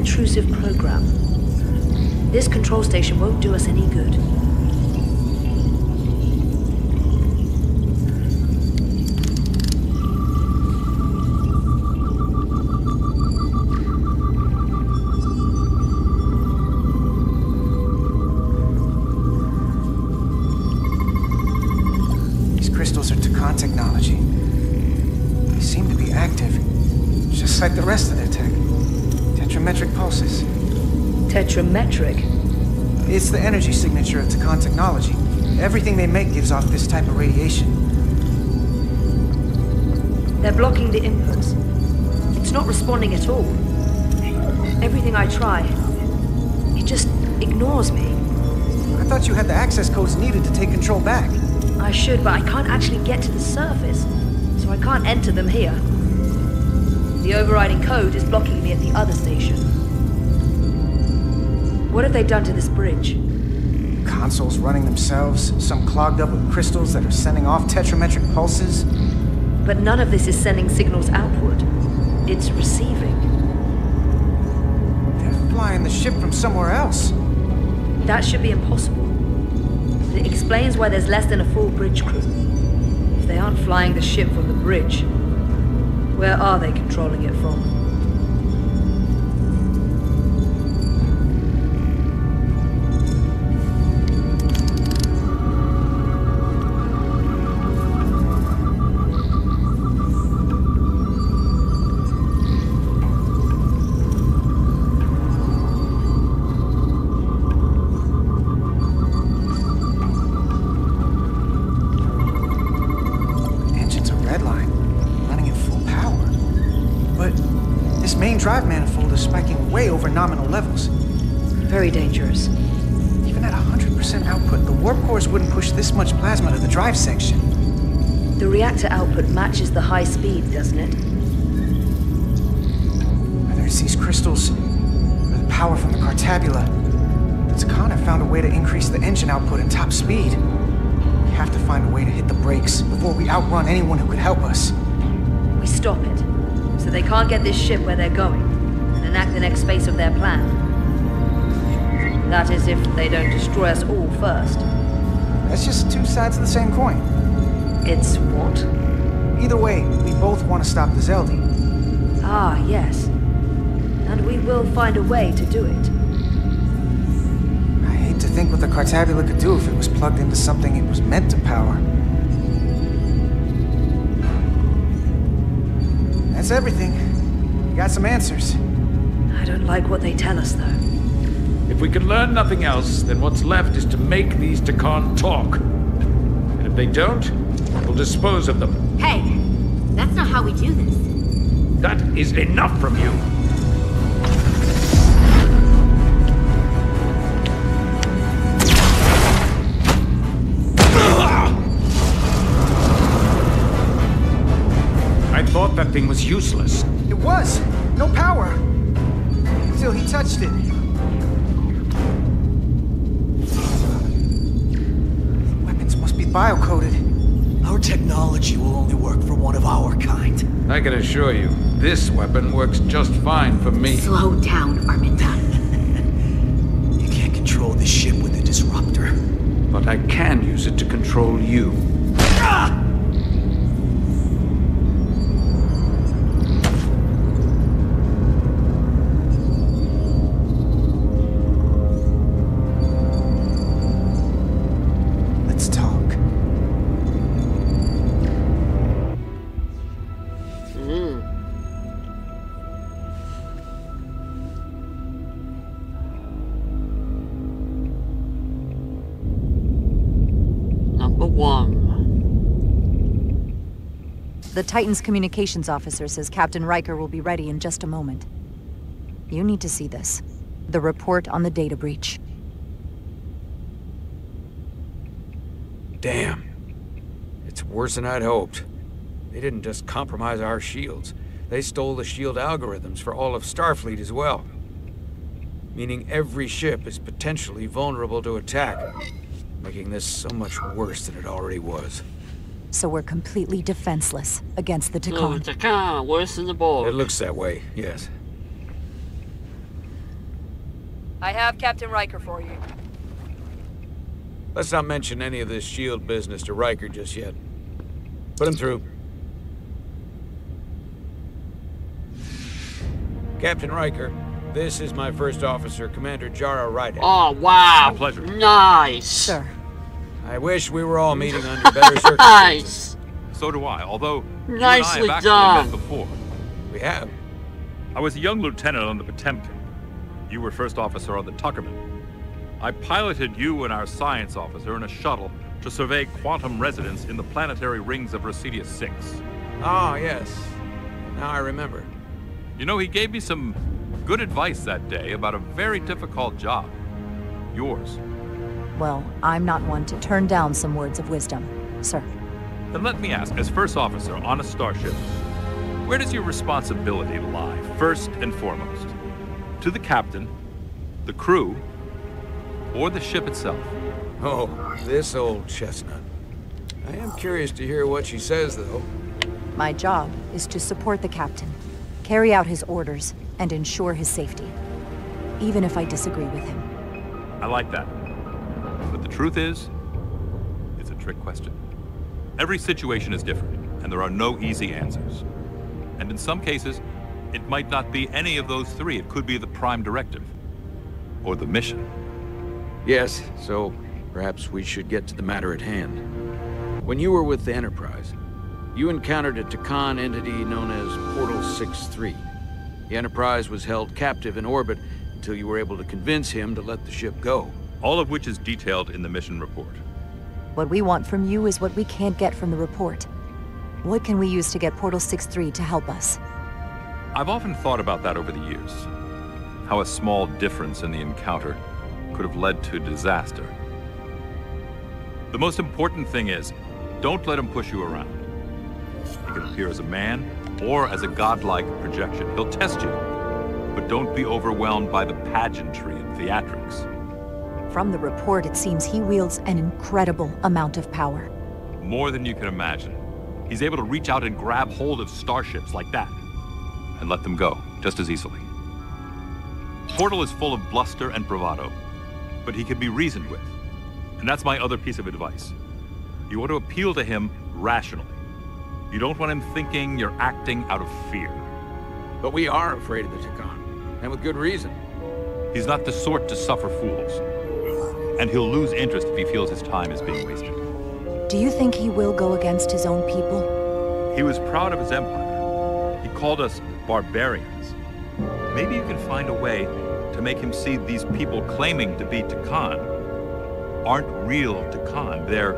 intrusive program. This control station won't do us any good. Responding at all. Everything I try, it just ignores me. I thought you had the access codes needed to take control back. I should, but I can't actually get to the surface, so I can't enter them here. The overriding code is blocking me at the other station. What have they done to this bridge? Consoles running themselves, some clogged up with crystals that are sending off tetrametric pulses. But none of this is sending signals outward. It's receiving. They're flying the ship from somewhere else. That should be impossible. It explains why there's less than a full bridge crew. If they aren't flying the ship from the bridge, where are they controlling it from? Get this ship where they're going, and enact the next phase of their plan. That is, if they don't destroy us all first. That's just two sides of the same coin. It's what? Either way, we both want to stop the Zeldi. Ah, yes. And we will find a way to do it. I hate to think what the Cartabula could do if it was plugged into something it was meant to power. That's everything. We got some answers. I don't like what they tell us, though. If we can learn nothing else, then what's left is to make these Tkon talk. And if they don't, we'll dispose of them. Hey, that's not how we do this. That is enough from you. I thought that thing was useless. It was! No power! Until he touched it. Weapons must be biocoded. Our technology will only work for one of our kind. I can assure you, this weapon works just fine for me. Slow down, Arminta. You can't control this ship with a disruptor. But I can use it to control you. The Titan's communications officer says Captain Riker will be ready in just a moment. You need to see this. The report on the data breach. Damn. It's worse than I'd hoped. They didn't just compromise our shields. They stole the shield algorithms for all of Starfleet as well. Meaning every ship is potentially vulnerable to attack. Making this so much worse than it already was. So we're completely defenseless against the Oh, Tkon. Tkon, worse than the Borg. It looks that way, yes. I have Captain Riker for you. Let's not mention any of this shield business to Riker just yet. Put him through. Captain Riker, this is my first officer, Commander Jara Rydek. Oh, wow. pleasure. Nice. Sir. I wish we were all meeting under better circumstances. Nice. So do I, although you Nicely and I have actually done. met before. We have. I was a young lieutenant on the Potemkin. You were first officer on the Tuckerman. I piloted you and our science officer in a shuttle to survey quantum resonance in the planetary rings of Residius 6. Ah, yes. Now I remember. You know, he gave me some good advice that day about a very difficult job. Yours. Well, I'm not one to turn down some words of wisdom, sir. Then let me ask, as first officer on a starship, where does your responsibility lie, first and foremost? To the captain, the crew, or the ship itself? Oh, this old chestnut. I am curious to hear what she says, though. My job is to support the captain, carry out his orders, and ensure his safety. Even if I disagree with him. I like that. But the truth is, it's a trick question. Every situation is different, and there are no easy answers. And in some cases, it might not be any of those three. It could be the prime directive. Or the mission. Yes, so perhaps we should get to the matter at hand. When you were with the Enterprise, you encountered a Tkon entity known as Portal 6-3. The Enterprise was held captive in orbit until you were able to convince him to let the ship go. All of which is detailed in the mission report. What we want from you is what we can't get from the report. What can we use to get Portal 6-3 to help us? I've often thought about that over the years. How a small difference in the encounter could have led to disaster. The most important thing is, don't let him push you around. He can appear as a man or as a godlike projection. He'll test you. But don't be overwhelmed by the pageantry and theatrics. From the report, it seems he wields an incredible amount of power. More than you can imagine. He's able to reach out and grab hold of starships like that. And let them go, just as easily. Portal is full of bluster and bravado. But he can be reasoned with. And that's my other piece of advice. You want to appeal to him rationally. You don't want him thinking you're acting out of fear. But we are afraid of the Tkon, and with good reason. He's not the sort to suffer fools. And he'll lose interest if he feels his time is being wasted. Do you think he will go against his own people? He was proud of his empire. He called us barbarians. Maybe you can find a way to make him see these people claiming to be Tkon aren't real Tkon. They're...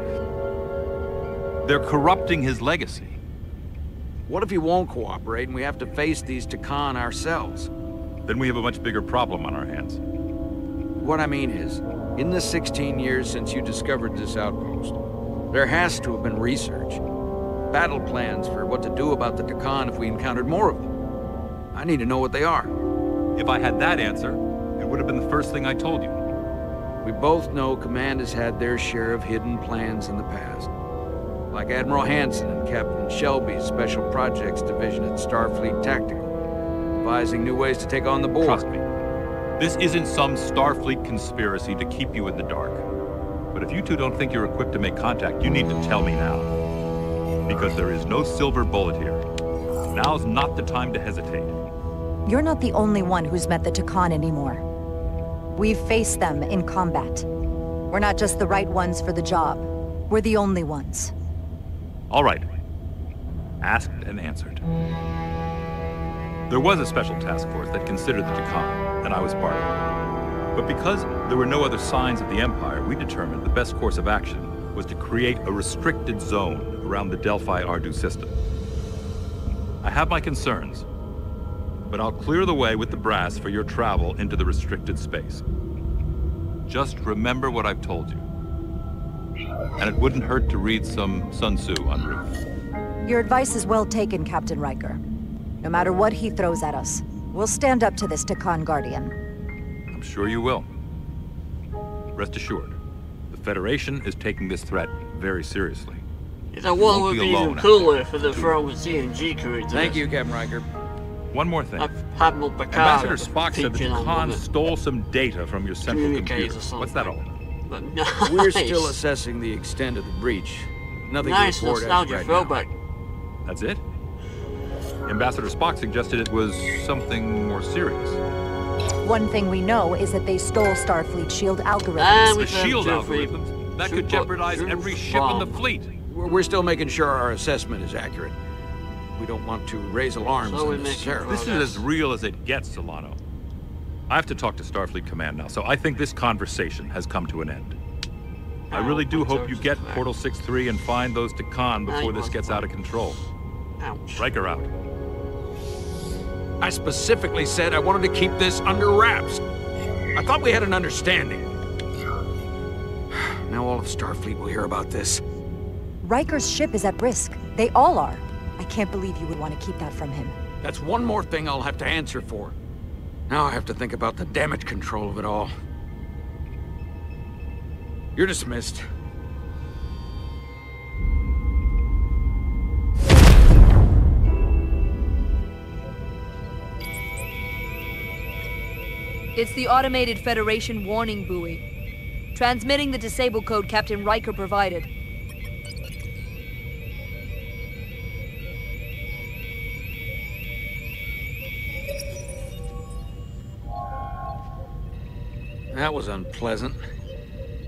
They're corrupting his legacy. What if he won't cooperate and we have to face these Tkon ourselves? Then we have a much bigger problem on our hands. What I mean is, in the 16 years since you discovered this outpost, there has to have been research. Battle plans for what to do about the Tkon if we encountered more of them. I need to know what they are. If I had that answer, it would have been the first thing I told you. We both know Command has had their share of hidden plans in the past. Like Admiral Hanson and Captain Shelby's Special Projects Division at Starfleet Tactical, devising new ways to take on the Borg. Trust me, this isn't some Starfleet conspiracy to keep you in the dark. But if you two don't think you're equipped to make contact, you need to tell me now. Because there is no silver bullet here. Now's not the time to hesitate. You're not the only one who's met the Tkon anymore. We've faced them in combat. We're not just the right ones for the job. We're the only ones. All right. Asked and answered. There was a special task force that considered the Tkon, and I was part of it. But because there were no other signs of the Empire, we determined the best course of action was to create a restricted zone around the Delphi Ardu system. I have my concerns, but I'll clear the way with the brass for your travel into the restricted space. Just remember what I've told you. And it wouldn't hurt to read some Sun Tzu en route. Your advice is well taken, Captain Riker. No matter what he throws at us, we'll stand up to this Tkon Guardian. I'm sure you will. Rest assured, the Federation is taking this threat very seriously. The one would be even cooler for the throne with CNG crew. Thank you, Captain Riker. One more thing. Admiral Picard Ambassador Spock said that the Tkon stole some data from your central computer. What's that all? Nice. We're still assessing the extent of the breach. Nothing nice to report as nostalgia right throwback. That's it? Ambassador Spock suggested it was something more serious. One thing we know is that they stole Starfleet shield algorithms. And The shield two algorithms? That could jeopardize every ship in the fleet. We're we're still making sure our assessment is accurate. we don't want to raise alarms So unnecessarily. This is as real as it gets, Solano. I have to talk to Starfleet Command now, so I think this conversation has come to an end. I really do hope you get Portal 6-3 and find those Tkon before this gets out of control. Ouch. Riker out. I specifically said I wanted to keep this under wraps. I thought we had an understanding. Now all of Starfleet will hear about this. Riker's ship is at risk. They all are. I can't believe you would want to keep that from him. That's one more thing I'll have to answer for. Now I have to think about the damage control of it all. You're dismissed. It's the automated Federation warning buoy. Transmitting the disable code Captain Riker provided. That was unpleasant.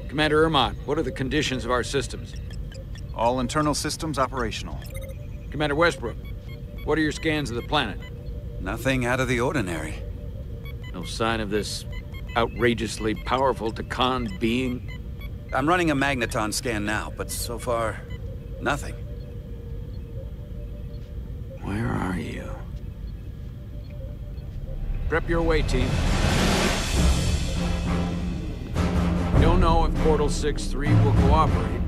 Commander Ermont, what are the conditions of our systems? All internal systems operational. Commander Westbrook, what are your scans of the planet? Nothing out of the ordinary. No sign of this outrageously powerful Tkon being? I'm running a magneton scan now, but so far, nothing. Where are you? Prep your way, team. Don't know if Portal 6-3 will cooperate.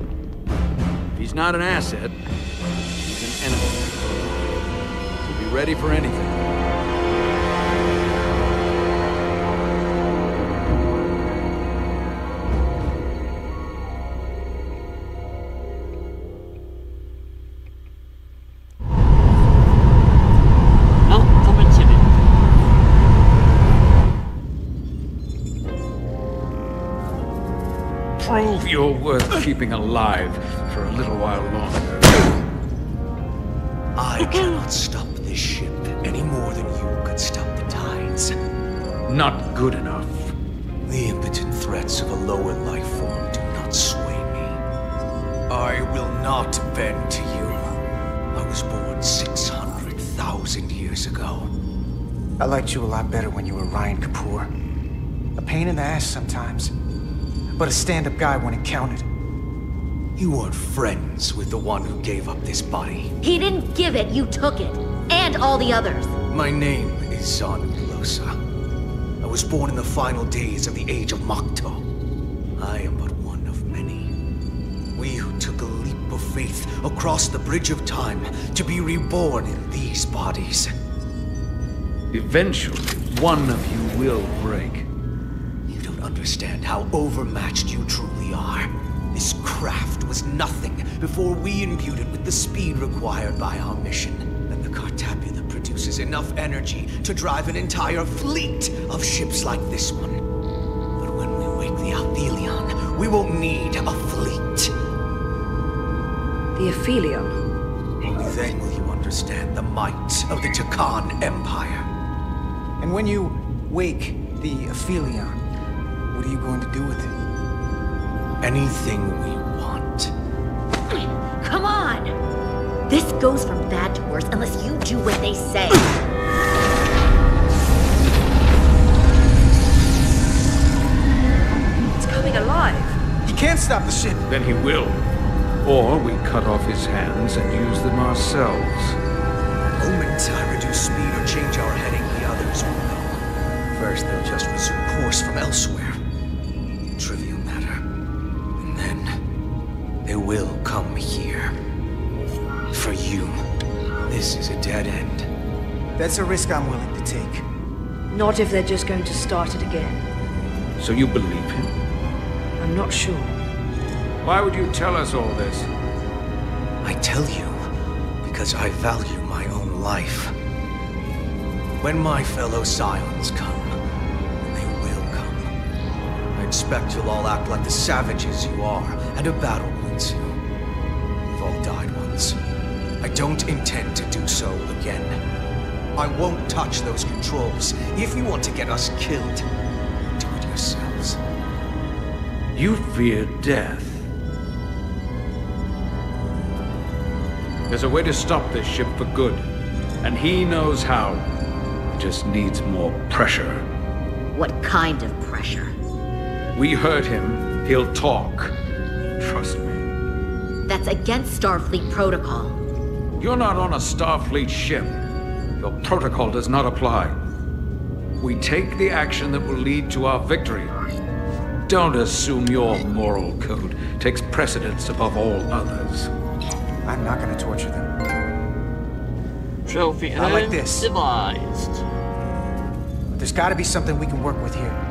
If he's not an asset, he's an enemy. We'll be ready for anything. Worth keeping alive for a little while longer. I cannot stop this ship any more than you could stop the tides. Not good enough. The impotent threats of a lower life form do not sway me. I will not bend to you. I was born 600,000 years ago. I liked you a lot better when you were Ryan Kapoor. A pain in the ass sometimes, but a stand-up guy when it counted. You weren't friends with the one who gave up this body. He didn't give it, you took it. And all the others. My name is Zon Glosa. I was born in the final days of the Age of Makto. I am but one of many. We who took a leap of faith across the bridge of time to be reborn in these bodies. Eventually, one of you will break. You don't understand how overmatched you truly are. This craft was nothing before we imbued it with the speed required by our mission. And the Cartapula produces enough energy to drive an entire fleet of ships like this one. But when we wake the Aphelion, we won't need a fleet. The Aphelion. Only then will you understand the might of the Tkon Empire. And when you wake the Aphelion, what are you going to do with it? Anything we want. Come on! This goes from bad to worse unless you do what they say. It's coming alive. He can't stop the ship. Then he will. Or we cut off his hands and use them ourselves. The moment I reduce speed or change our heading, the others will know. First, they'll just resume course from elsewhere. Will come here. For you, this is a dead end. That's a risk I'm willing to take. Not if they're just going to start it again. So you believe him? I'm not sure. Why would you tell us all this? I tell you because I value my own life. When my fellow Scions come, and they will come, I expect you'll all act like the savages you are, and a battle I don't intend to do so again. I won't touch those controls. If you want to get us killed, do it yourselves. You fear death. There's a way to stop this ship for good. and he knows how. He just needs more pressure. What kind of pressure? We hurt him, he'll talk. Trust me. That's against Starfleet protocol. You're not on a Starfleet ship. Your protocol does not apply. We take the action that will lead to our victory. Don't assume your moral code takes precedence above all others. I'm not gonna torture them. Trophy Not like this. devised. There's gotta be something we can work with here.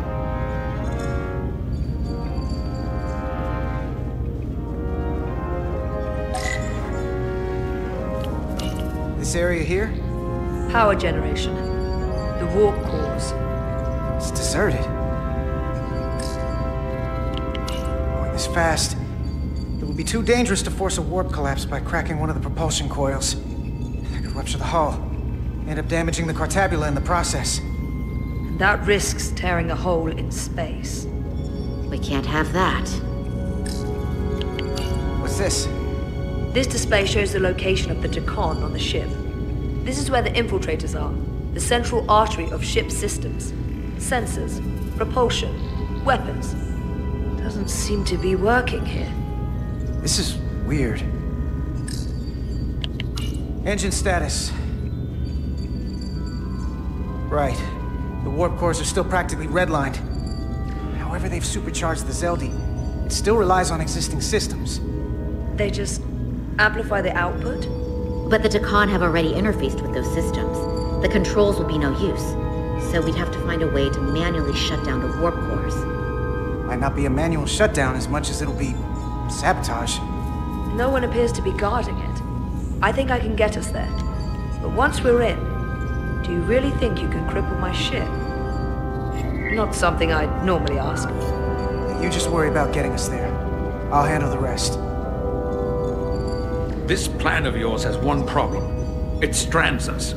Area here? Power generation. The warp cores. It's deserted. Going this fast, it would be too dangerous to force a warp collapse by cracking one of the propulsion coils. That could rupture the hull, end up damaging the Cartabula in the process. And that risks tearing a hole in space. We can't have that. What's this? This display shows the location of the Tkon on the ship. This is where the infiltrators are, the central artery of ship systems. Sensors, propulsion, weapons. Doesn't seem to be working here. This is weird. Engine status. Right. The warp cores are still practically redlined. However they've supercharged the Zeldi, it still relies on existing systems. They just amplify the output? But the Tkon have already interfaced with those systems. The controls will be no use. So we'd have to find a way to manually shut down the warp cores. Might not be a manual shutdown as much as it'll be sabotage. No one appears to be guarding it. I think I can get us there. But once we're in, do you really think you can cripple my ship? Not something I'd normally ask. You just worry about getting us there. I'll handle the rest. This plan of yours has one problem. It strands us.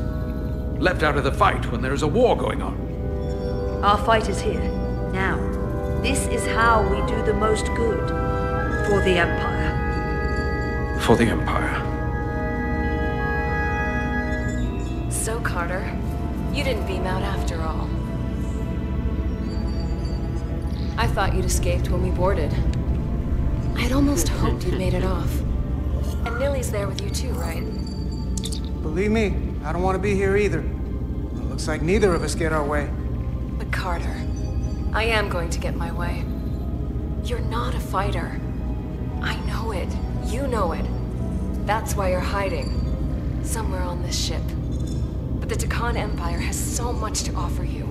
Left out of the fight when there is a war going on. Our fight is here, now. This is how we do the most good. For the Empire. For the Empire. So, Carter, you didn't beam out after all. I thought you'd escaped when we boarded. I had almost hoped you'd made it off. Nilly's there with you too, right? Believe me, I don't want to be here either. It Looks like neither of us get our way. But Carter, I am going to get my way. You're not a fighter. I know it. You know it. That's why you're hiding. Somewhere on this ship. But the Tkon Empire has so much to offer you.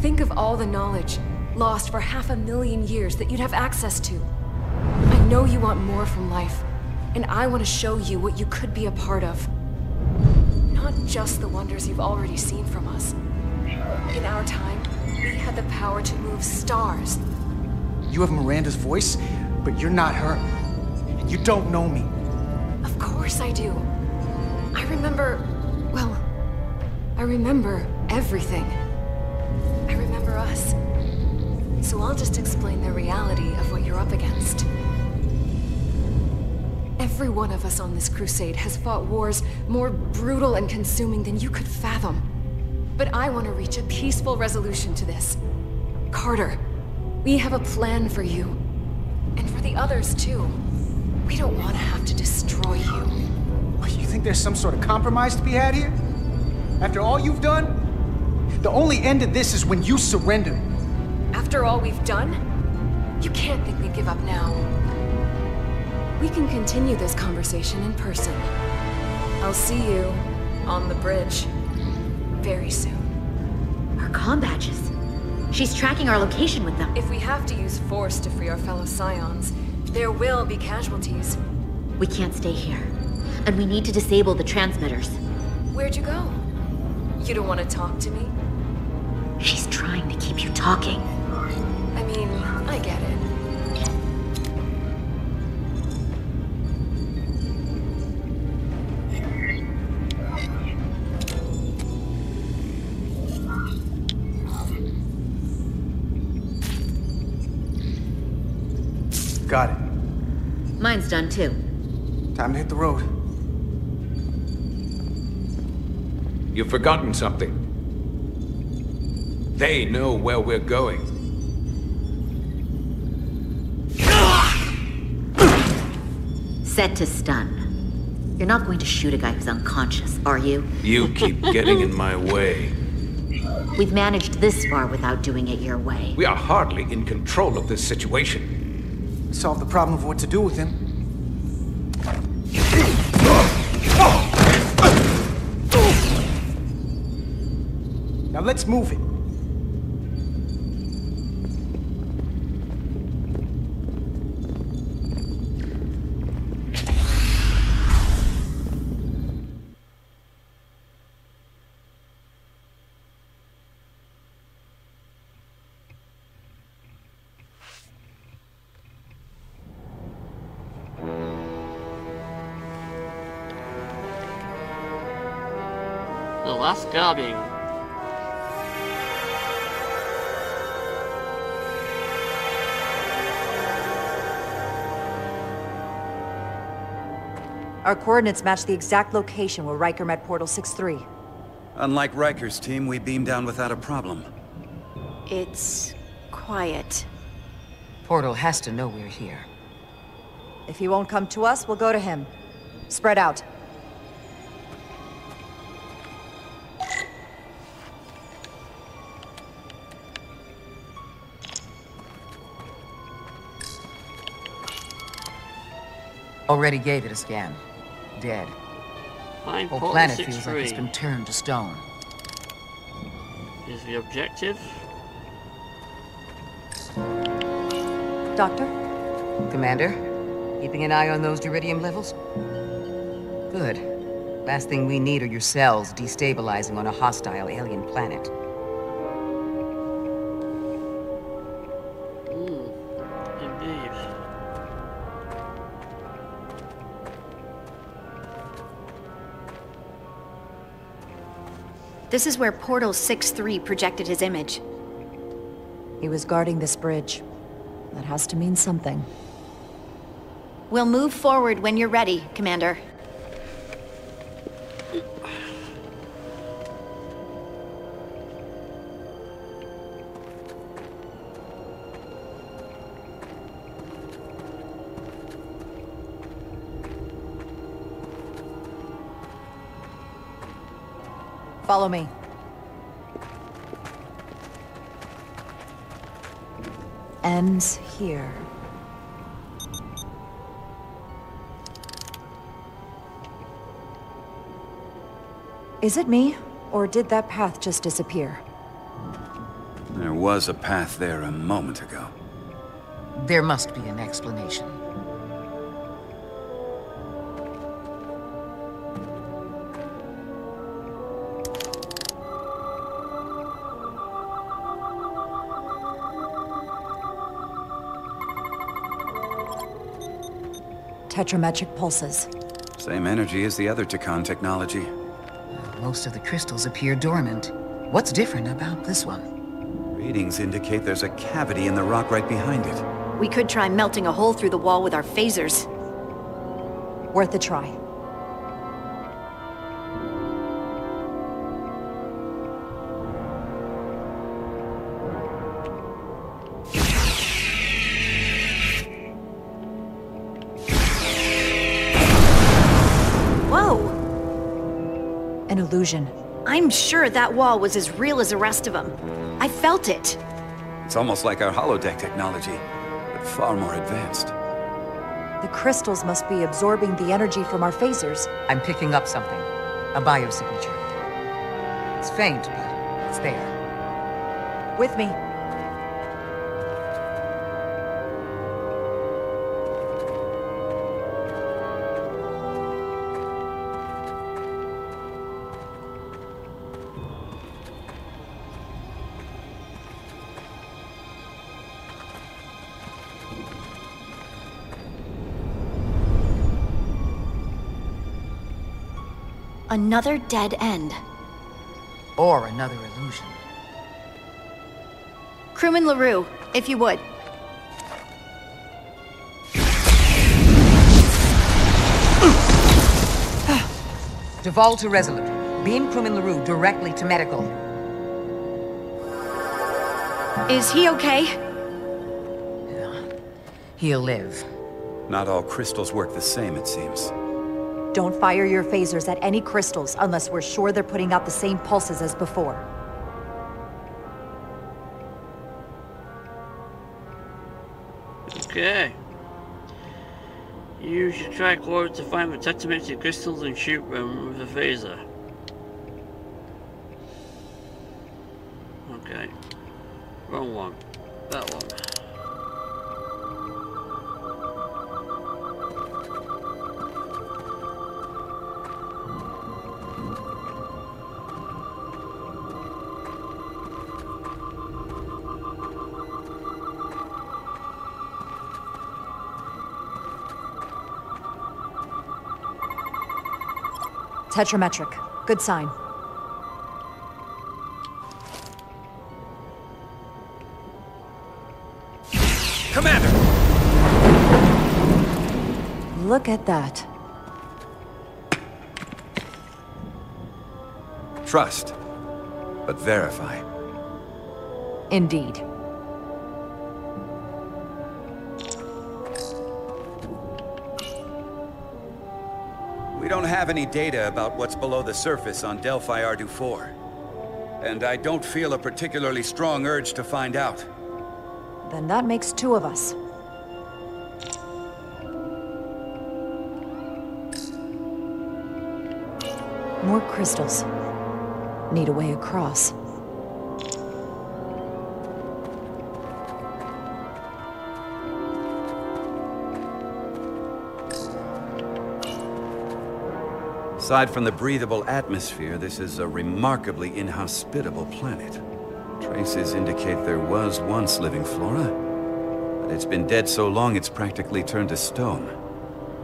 Think of all the knowledge, lost for half a million years, that you'd have access to. I know you want more from life, and I want to show you what you could be a part of. Not just the wonders you've already seen from us. In our time, we had the power to move stars. You have Miranda's voice, but you're not her. And you don't know me. Of course I do. I remember... well... I remember everything. I remember us. So I'll just explain the reality of what you're up against. Every one of us on this crusade has fought wars more brutal and consuming than you could fathom. But I want to reach a peaceful resolution to this. Carter, we have a plan for you. And for the others, too. We don't want to have to destroy you. You think there's some sort of compromise to be had here? After all you've done? The only end to this is when you surrender. After all we've done, you can't think we'd give up now. We can continue this conversation in person. I'll see you on the bridge very soon. Our comm badges. She's tracking our location with them. If we have to use force to free our fellow Scions, there will be casualties. We can't stay here. And we need to disable the transmitters. Where'd you go? You don't want to talk to me? She's trying to keep you talking. Got it. Mine's done too. Time to hit the road. You've forgotten something. They know where we're going. Set to stun. You're not going to shoot a guy who's unconscious, are you? You keep getting in my way. We've managed this far without doing it your way. We are hardly in control of this situation. Solve the problem of what to do with him. Now let's move it. Our coordinates match the exact location where Riker met Portal 6-3. Unlike Riker's team, we beam down without a problem. It's quiet. Portal has to know we're here. If he won't come to us, we'll go to him. Spread out. Already gave it a scan. Dead. Find Whole planet feels like it's 6-3. been turned to stone. Is the objective? Doctor? Commander, keeping an eye on those duridium levels? Good. Last thing we need are your cells destabilizing on a hostile alien planet. This is where Portal 6-3 projected his image. He was guarding this bridge. That has to mean something. We'll move forward when you're ready, Commander. Follow me. Ends here. Is it me, or did that path just disappear? There was a path there a moment ago. There must be an explanation. Tetrametric pulses. Same energy as the other Tkon technology. Most of the crystals appear dormant. What's different about this one? Readings indicate there's a cavity in the rock right behind it. We could try melting a hole through the wall with our phasers. Worth a try. I'm sure that wall was as real as the rest of them. I felt it. It's almost like our holodeck technology, but far more advanced. The crystals must be absorbing the energy from our phasers. I'm picking up something. A biosignature. It's faint, but it's there. With me. Another dead end. Or another illusion. Crewman LaRue, if you would. Deval to Resolute. Beam crewman LaRue directly to medical. Is he okay? He'll live. Not all crystals work the same, it seems. Don't fire your phasers at any crystals unless we're sure they're putting out the same pulses as before. Okay. Use your tricorder to find the tetrametric crystals and shoot them with a phaser. Okay. Wrong one. Tetrametric. Good sign. Commander! Look at that. Trust, but verify. Indeed. Have any data about what's below the surface on Delphi Ardu 4. And I don't feel a particularly strong urge to find out. Then that makes two of us. More crystals. Need a way across. Aside from the breathable atmosphere, this is a remarkably inhospitable planet. Traces indicate there was once living flora, but it's been dead so long it's practically turned to stone.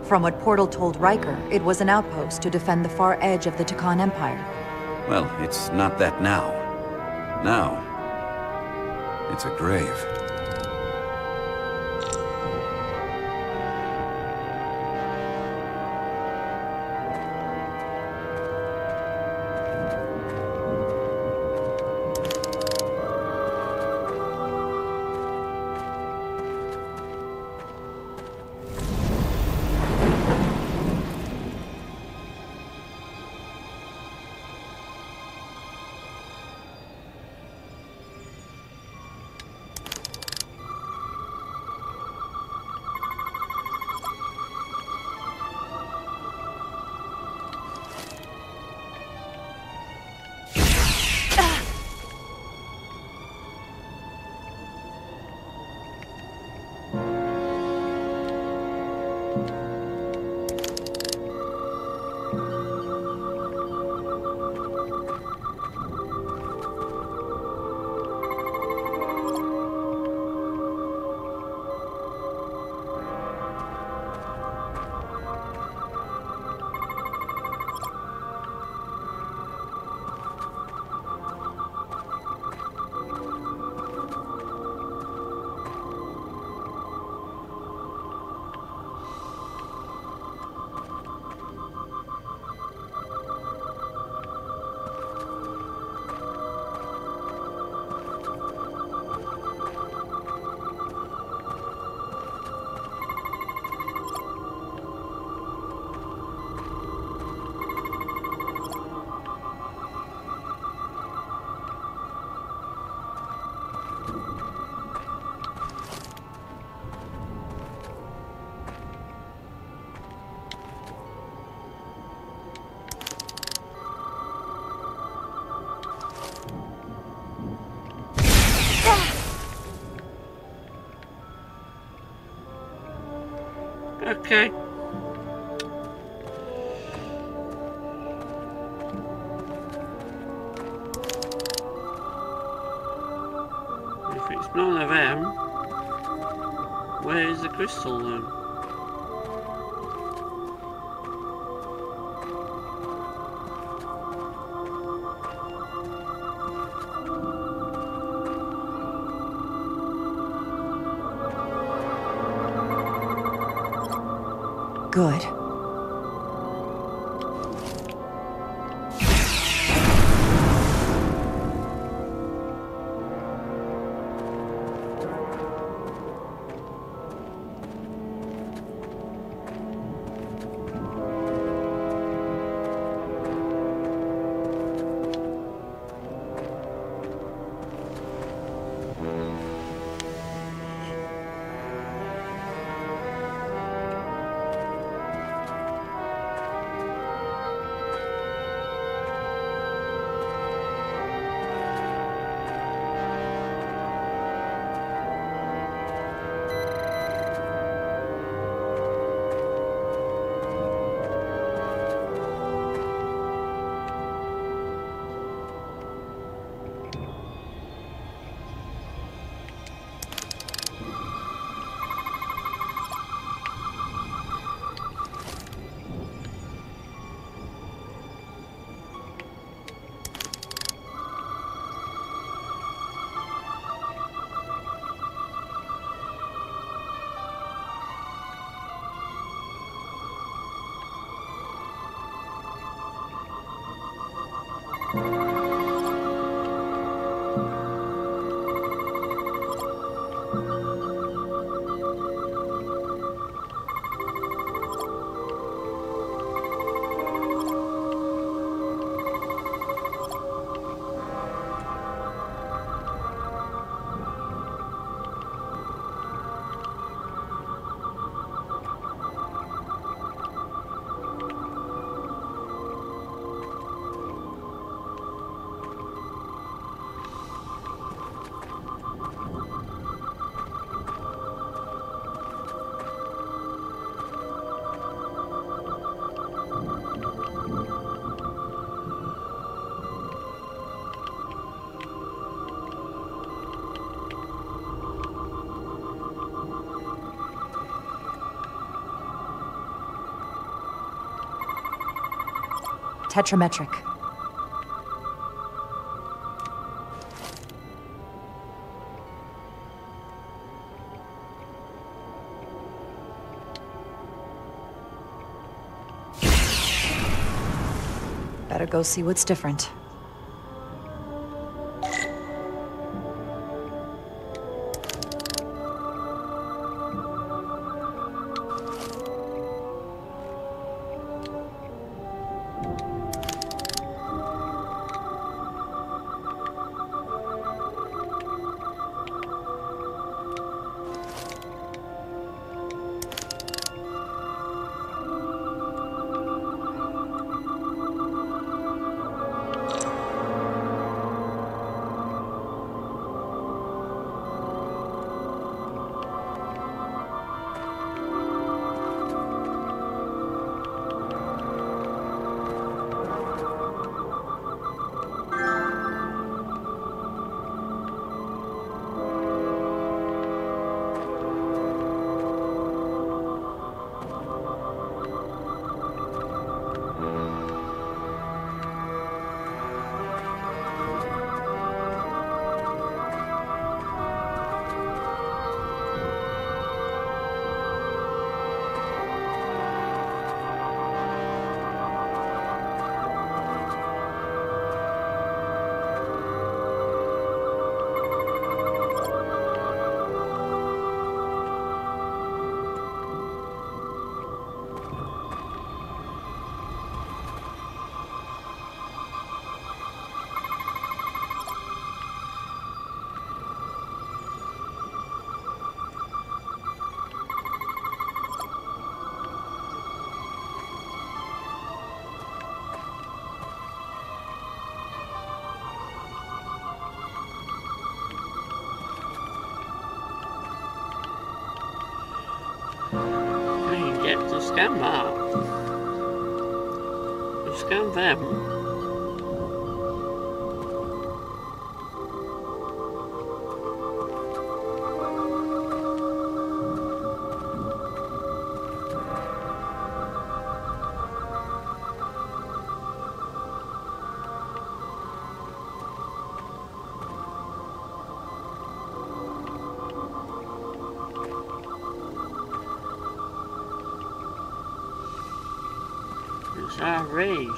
From what Portal told Riker, it was an outpost to defend the far edge of the Tkon Empire. Well, it's not that now. Now, it's a grave. Okay. Good. Tetrametric. Better go see what's different. Can get It's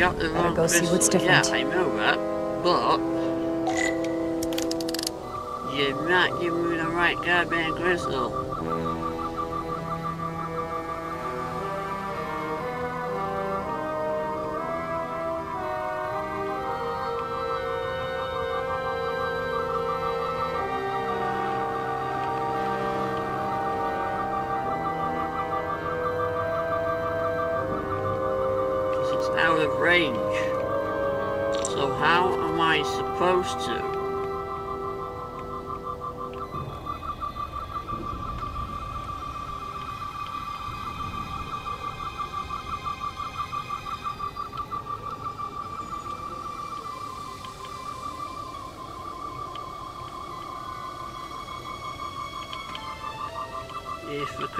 Shot the wrong go see what's different. Yeah, I know that, but you're not giving me the right goddamn crystal.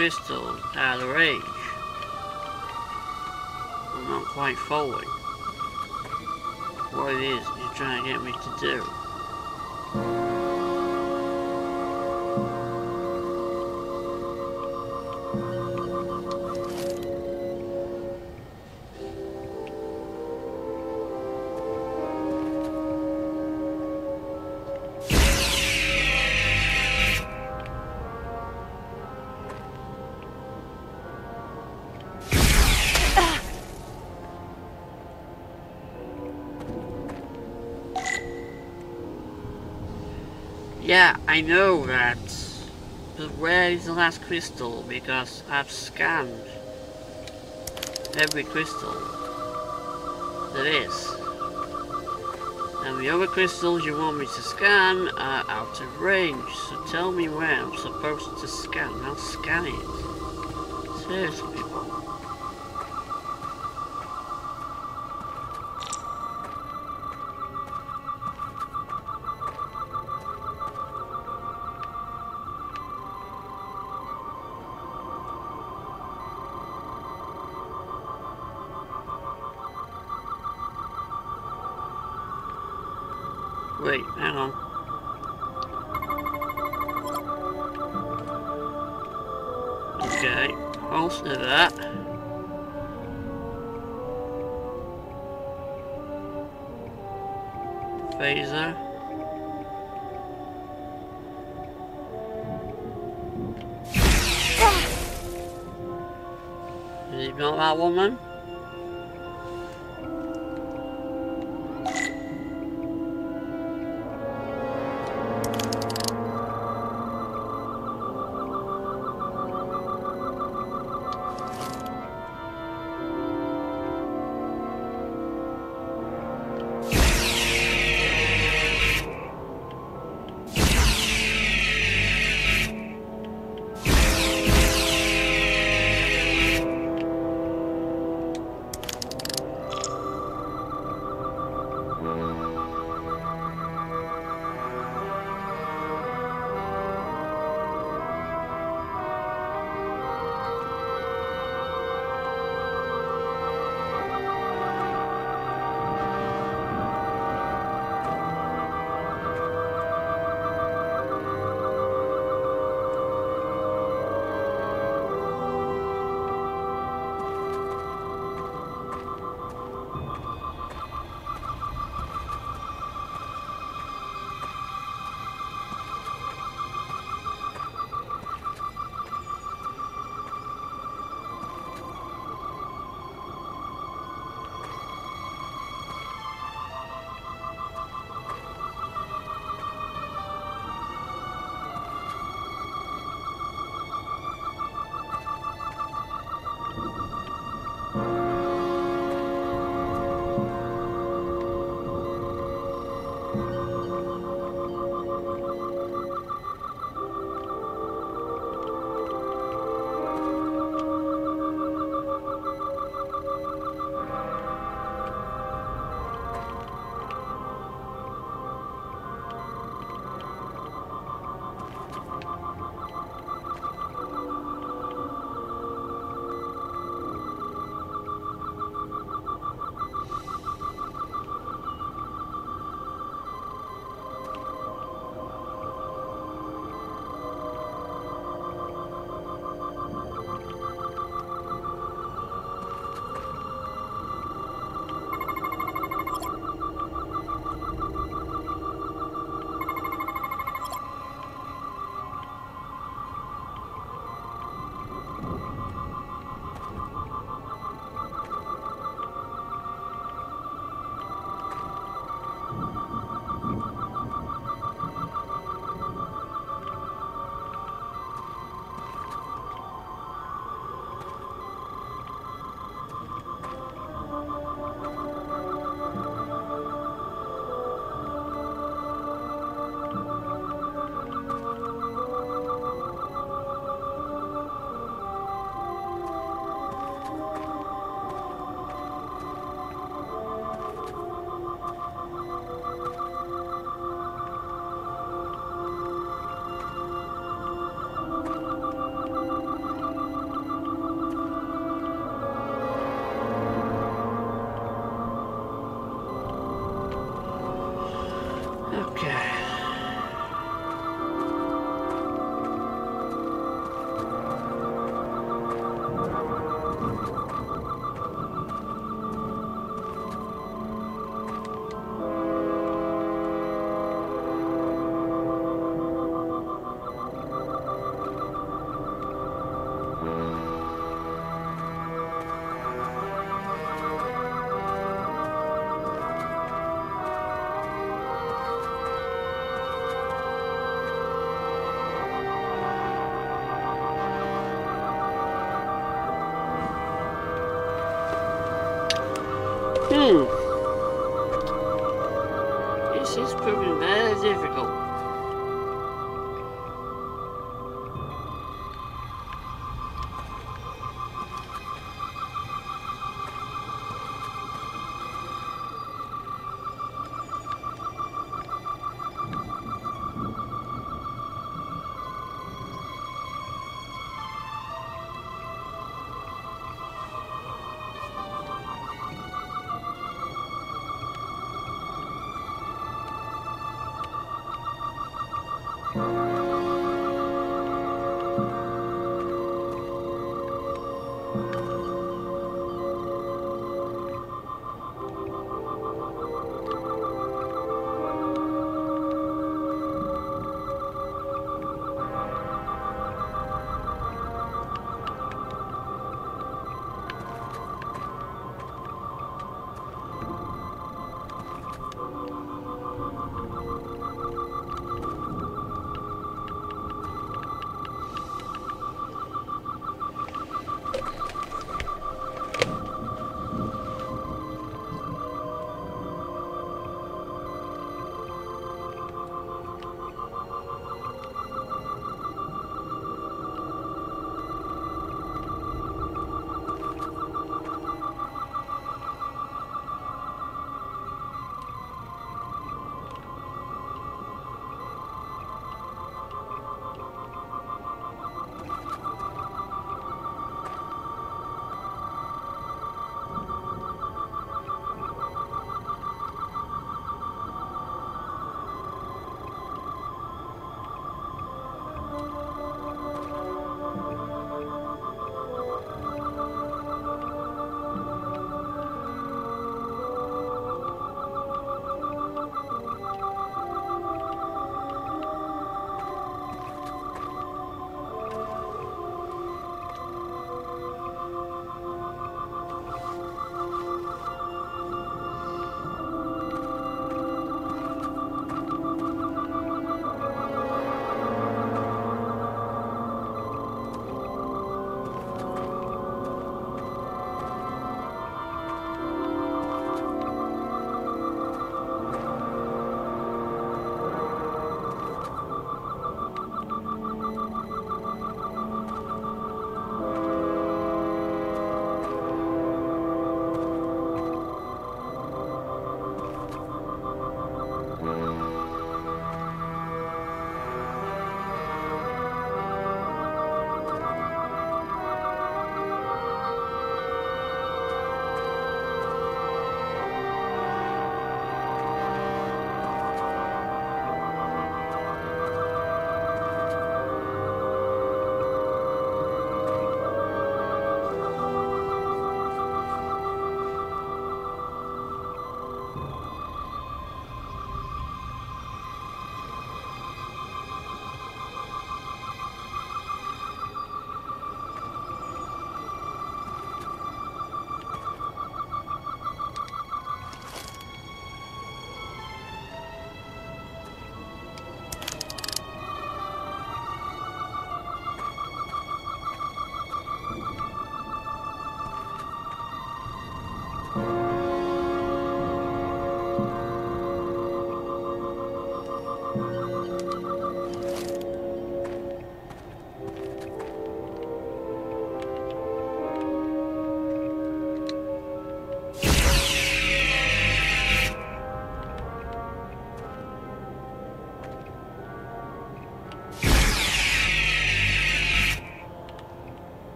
Crystal out of range, I'm not quite following what it is you're trying to get me to do. I know that. But where is the last crystal? Because I've scanned every crystal there is. And the other crystals you want me to scan are out of range, so tell me where I'm supposed to scan. I'll scan it. Seriously, people.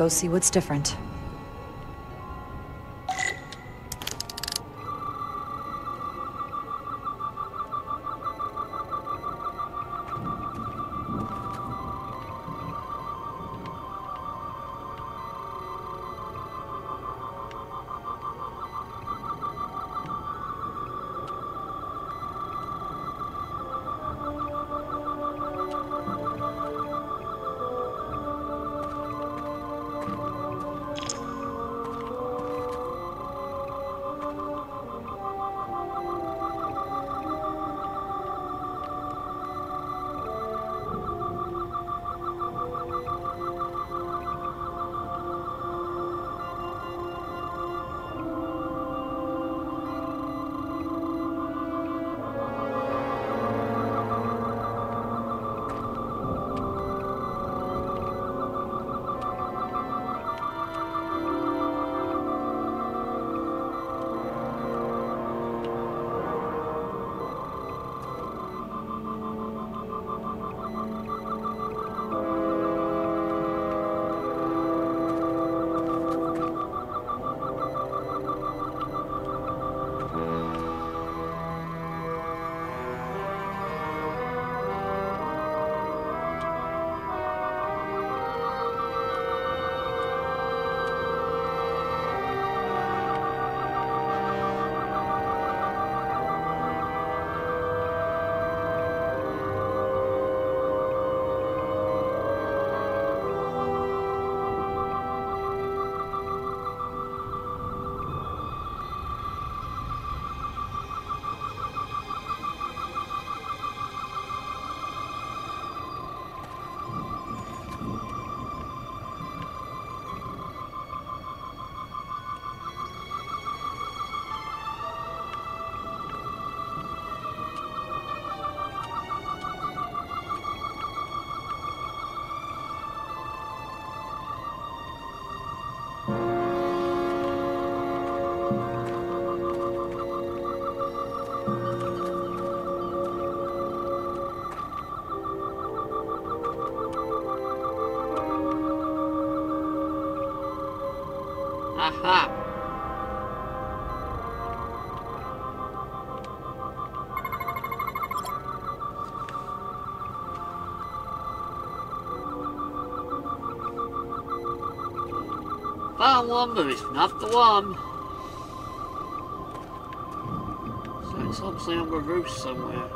Go see what's different. One, but it's not the one. So it's obviously on the roof somewhere.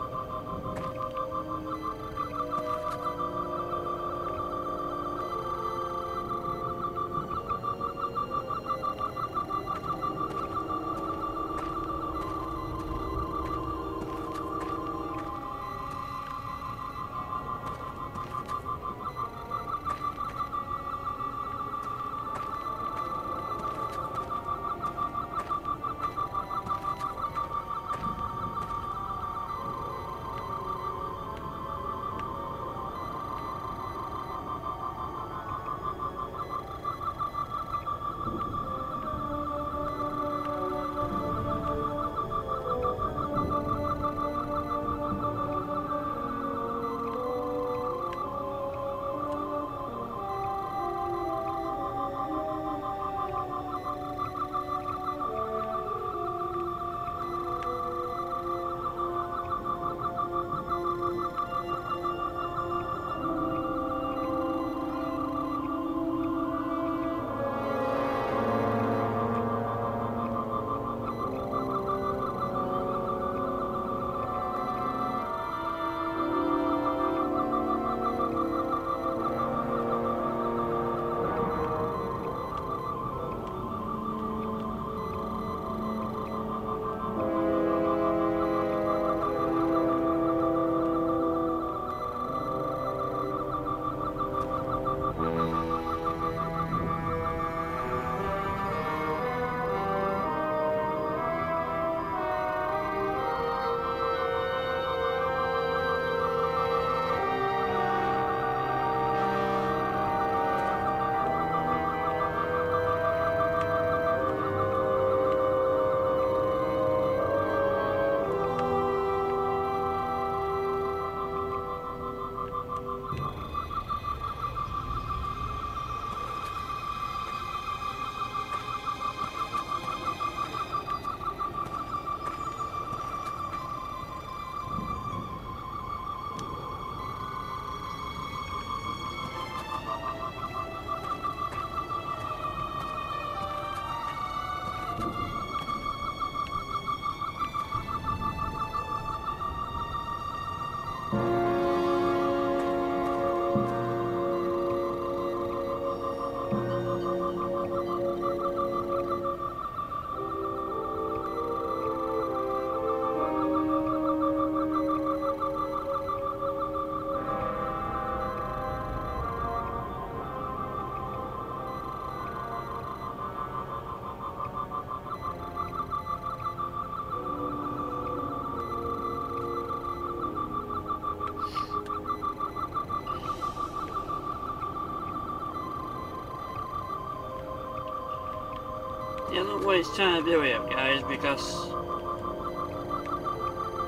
Yeah, look what it's trying to do here, guys, because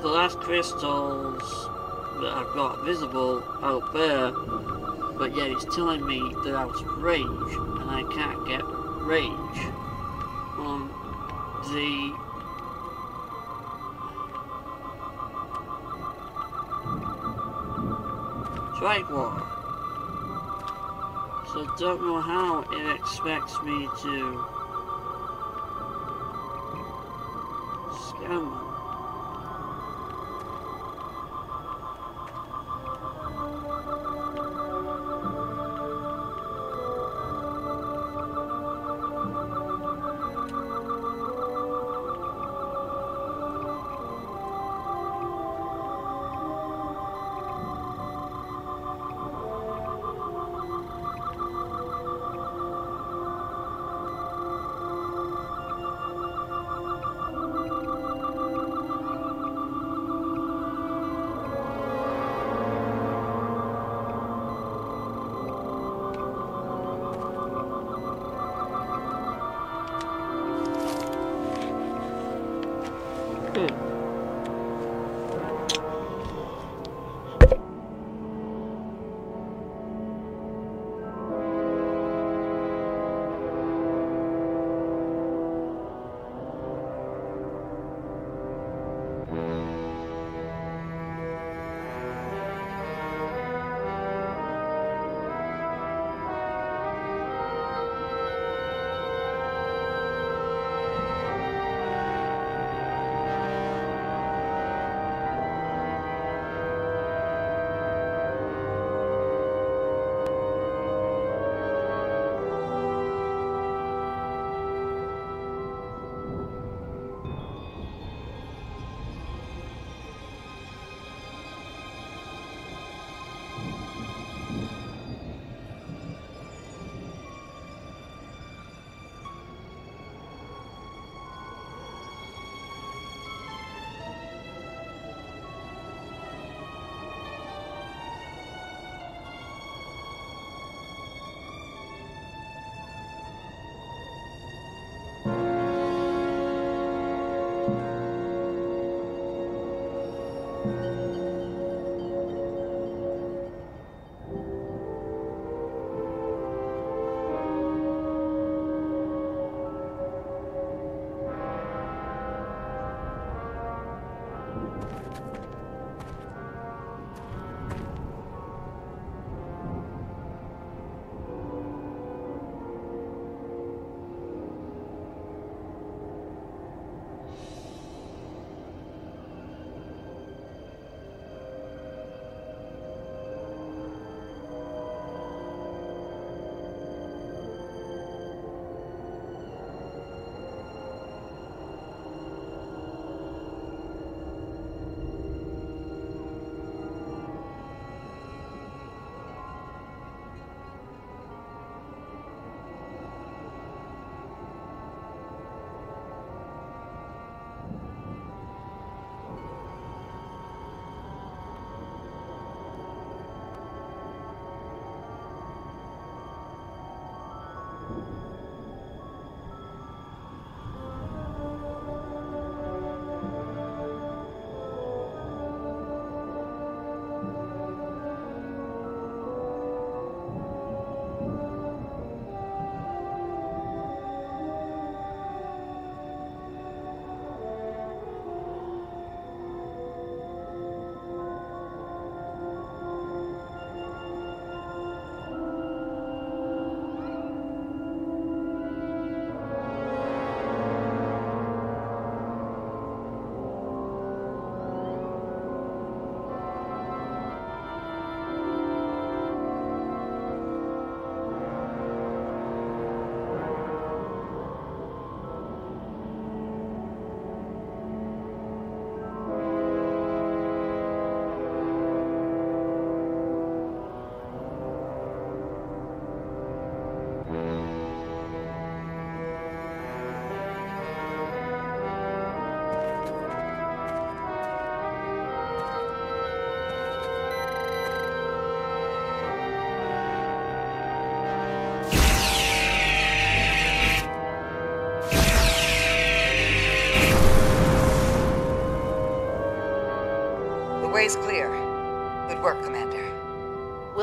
the last crystals that I've got visible out there, but yet it's telling me they're out of range, and I can't get range on the strike wall. So don't know how it expects me to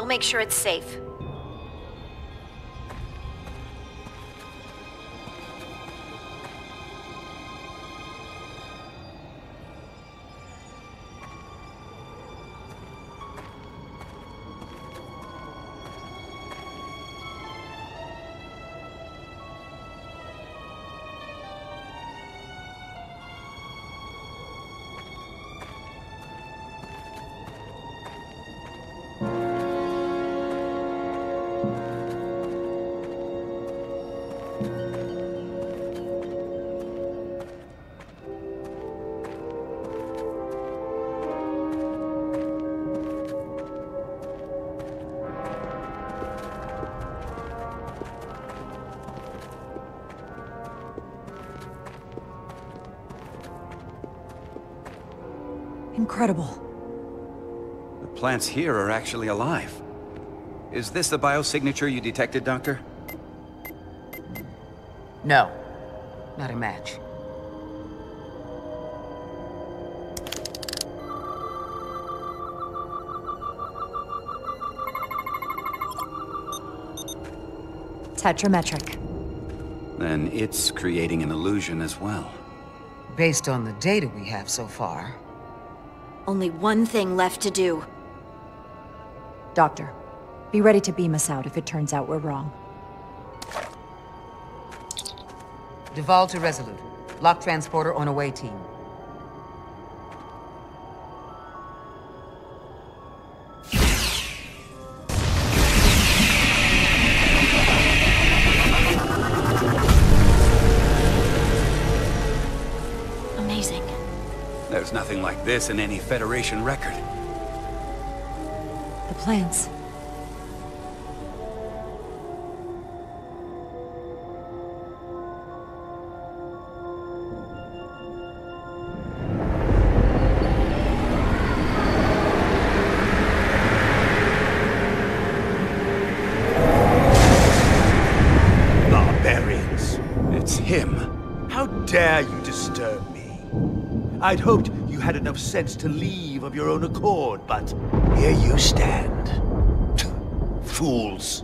We'll make sure it's safe. Incredible. The plants here are actually alive. Is this the biosignature you detected, Doctor? No. Not a match. Tetrametric. Then it's creating an illusion as well. Based on the data we have so far. Only one thing left to do. Doctor, be ready to beam us out if it turns out we're wrong. Duval to Resolute. Lock transporter on away team. Like this in any Federation record. The plants. Barbarians. It's him. How dare you disturb me? I'd hoped had enough sense to leave of your own accord, but here you stand. Fools.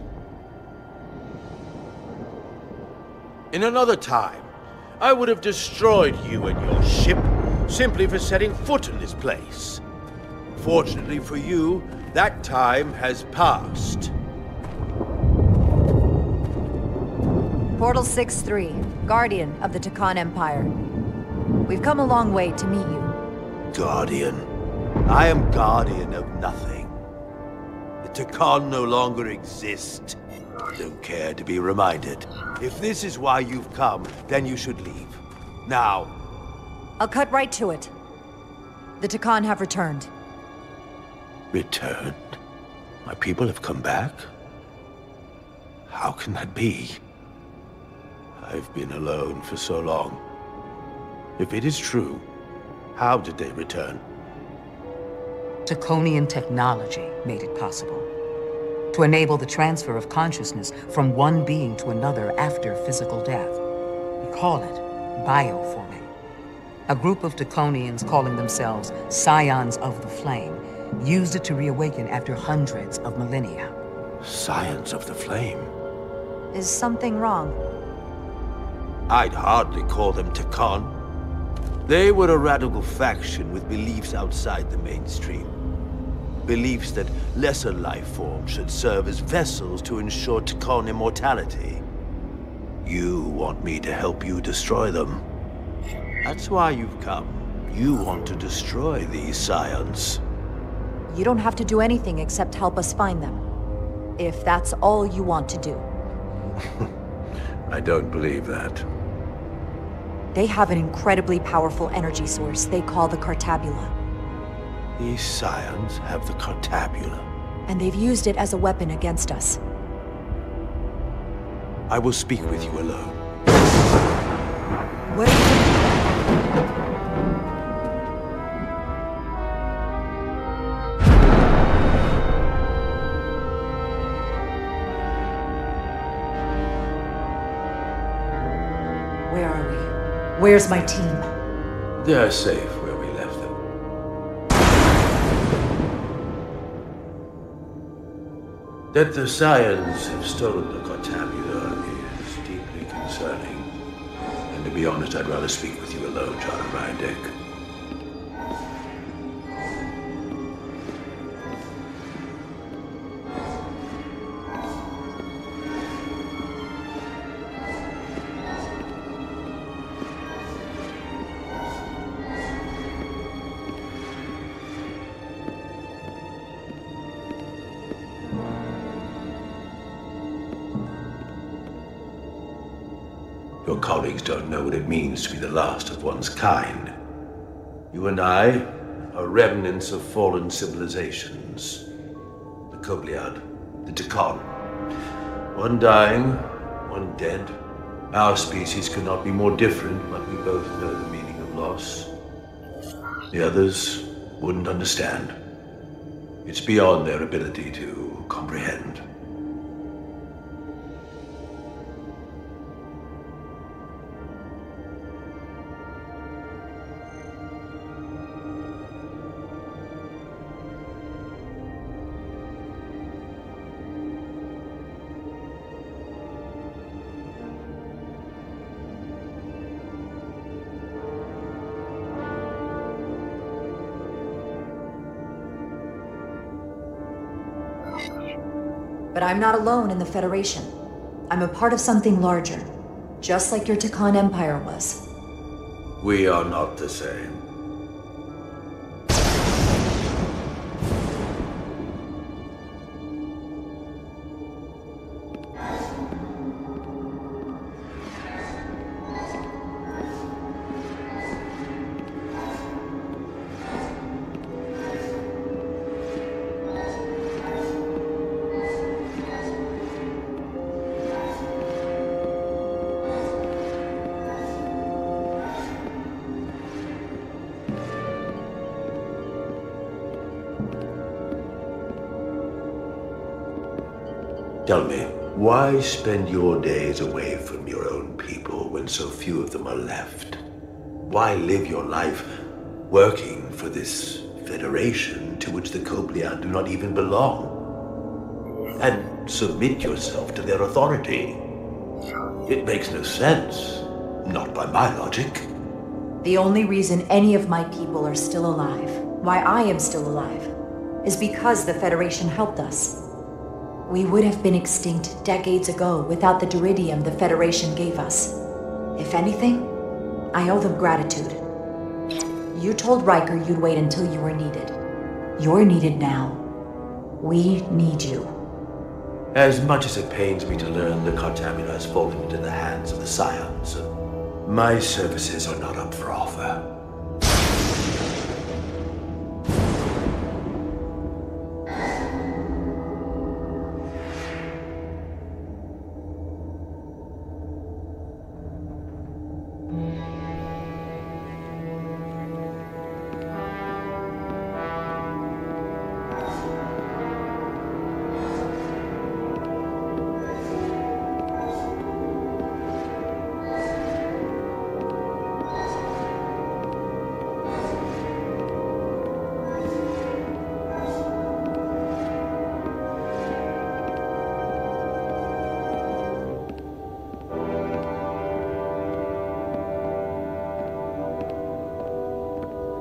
In another time, I would have destroyed you and your ship simply for setting foot in this place. Fortunately for you, that time has passed. Portal 6-3, Guardian of the Tkon Empire. We've come a long way to meet you. Guardian. I am guardian of nothing. The Tkon no longer exist. I don't care to be reminded. If this is why you've come, then you should leave. Now. I'll cut right to it. The Tkon have returned. Returned? My people have come back? How can that be? I've been alone for so long. If it is true, how did they return? Taconian technology made it possible. To enable the transfer of consciousness from one being to another after physical death. We call it bioforming. A group of Taconians calling themselves Scions of the Flame used it to reawaken after hundreds of millennia. Scions of the Flame? Is something wrong? I'd hardly call them Tkon. They were a radical faction with beliefs outside the mainstream. Beliefs that lesser life forms should serve as vessels to ensure Tkon immortality. You want me to help you destroy them. That's why you've come. You want to destroy these scions. You don't have to do anything except help us find them. If that's all you want to do. I don't believe that. They have an incredibly powerful energy source they call the Cartabula. These scions have the Cartabula. And they've used it as a weapon against us. I will speak with you alone. What Where's my team? They're safe where we left them. That the Scions have stolen the Cartabula is deeply concerning. And to be honest, I'd rather speak with you alone, John don't know what it means to be the last of one's kind. You and I are remnants of fallen civilizations. The Kobliad, the Tkon. One dying, one dead. Our species could not be more different, but we both know the meaning of loss. The others wouldn't understand. It's beyond their ability to comprehend. I'm not alone in the Federation. I'm a part of something larger, just like your Tkon Empire was. We are not the same. Why spend your days away from your own people when so few of them are left? Why live your life working for this federation to which the Kobliad do not even belong? And submit yourself to their authority? It makes no sense. Not by my logic. The only reason any of my people are still alive, why I am still alive, is because the Federation helped us. We would have been extinct decades ago without the Deuridium the Federation gave us. If anything, I owe them gratitude. You told Riker you'd wait until you were needed. You're needed now. We need you. As much as it pains me to learn the Cartabula has fallen into the hands of the Scions, my services are not up for offer.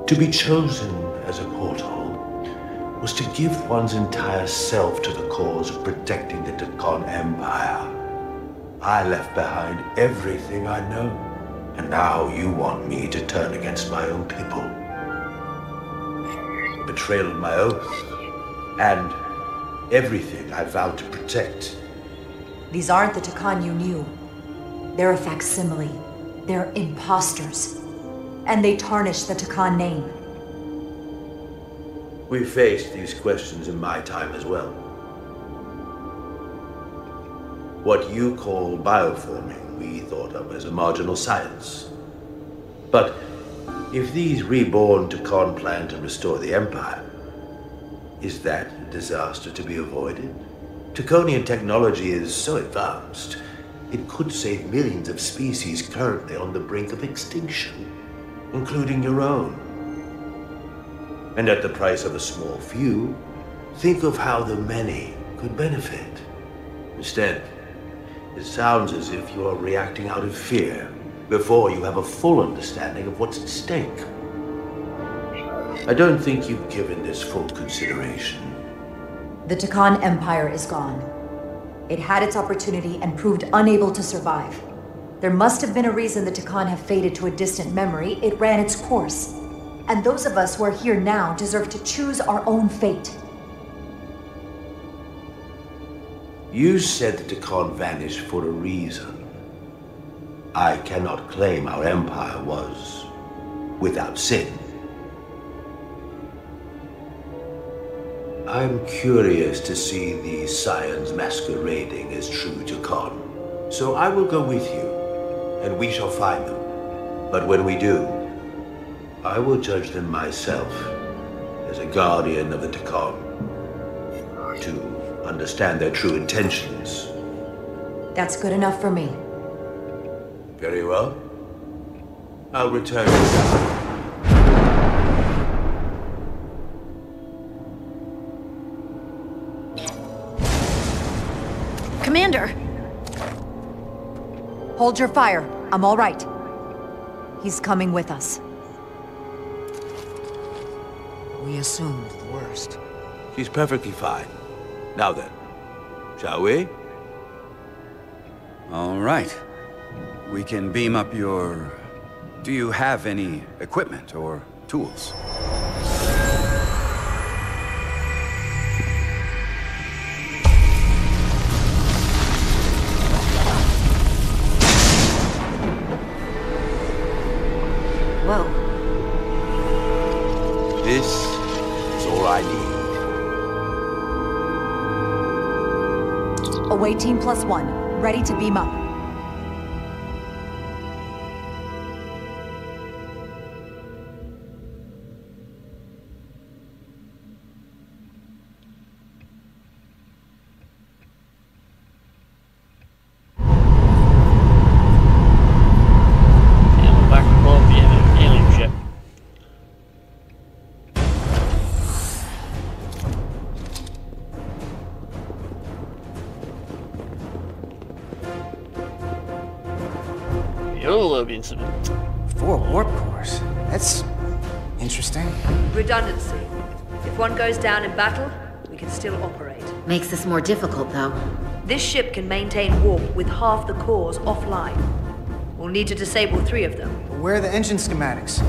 To be chosen as a portal was to give one's entire self to the cause of protecting the Tkon Empire. I left behind everything I know, and now you want me to turn against my own people. Betrayal of my oath, and everything I vowed to protect. These aren't the Tkon you knew. They're a facsimile. They're imposters. And they tarnish the Tkon name. We faced these questions in my time as well. What you call bioforming, we thought of as a marginal science. But if these reborn Tkon plan to restore the Empire, is that a disaster to be avoided? Taconian technology is so advanced, it could save millions of species currently on the brink of extinction, including your own. And at the price of a small few, think of how the many could benefit. Instead, it sounds as if you are reacting out of fear before you have a full understanding of what's at stake. I don't think you've given this full consideration. The Tkon Empire is gone. It had its opportunity and proved unable to survive. There must have been a reason the Tkon have faded to a distant memory. It ran its course. And those of us who are here now deserve to choose our own fate. You said the Tkon vanished for a reason. I cannot claim our empire was without sin. I'm curious to see these scions masquerading as true Tkon. So I will go with you, and we shall find them. But when we do, I will judge them myself as a guardian of the Tkon to understand their true intentions. That's good enough for me. Very well. I'll return to Commander! Hold your fire. I'm all right. He's coming with us. We assumed the worst. She's perfectly fine. Now then, shall we? All right. We can beam up your... Do you have any equipment or tools? 18 plus 1, ready to beam up. Incident. Four warp cores. That's interesting. Redundancy. If one goes down in battle, we can still operate. Makes this more difficult, though. This ship can maintain warp with half the cores offline. We'll need to disable three of them. Where are the engine schematics?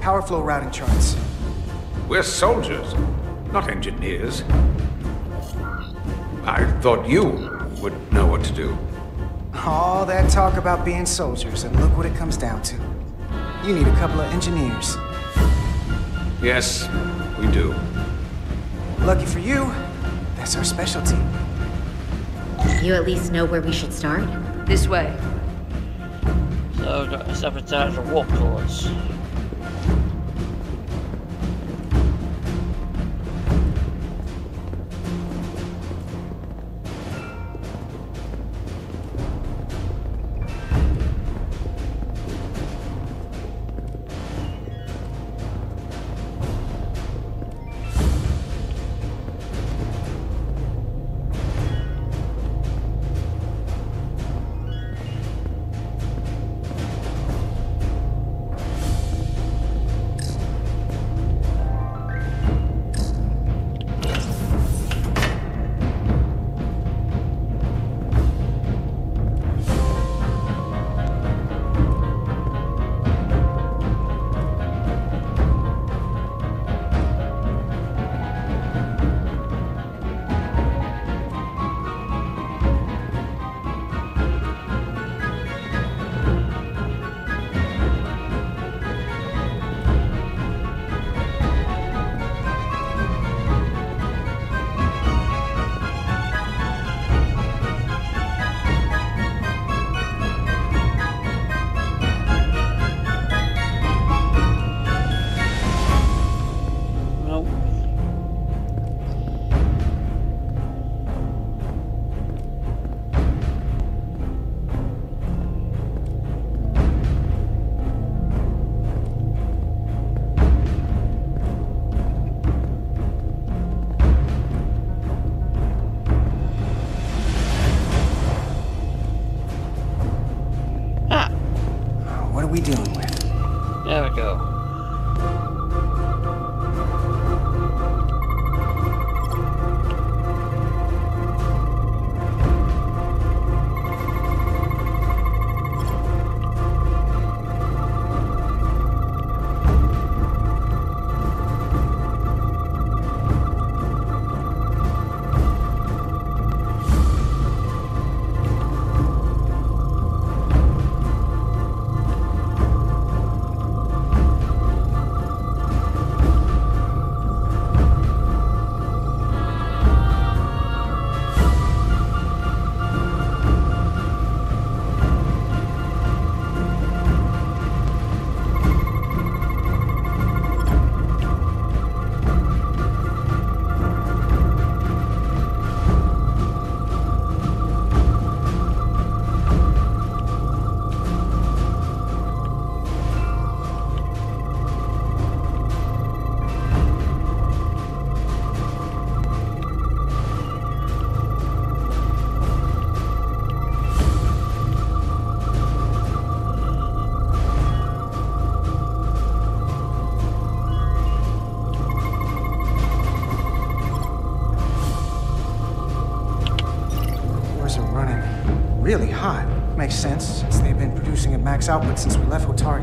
Power flow routing charts. We're soldiers, not engineers. I thought you would know what to do. All that talk about being soldiers, and look what it comes down to. You need a couple of engineers. Yes, we do. Lucky for you, that's our specialty. You at least know where we should start? This way. So we've got to sabotage the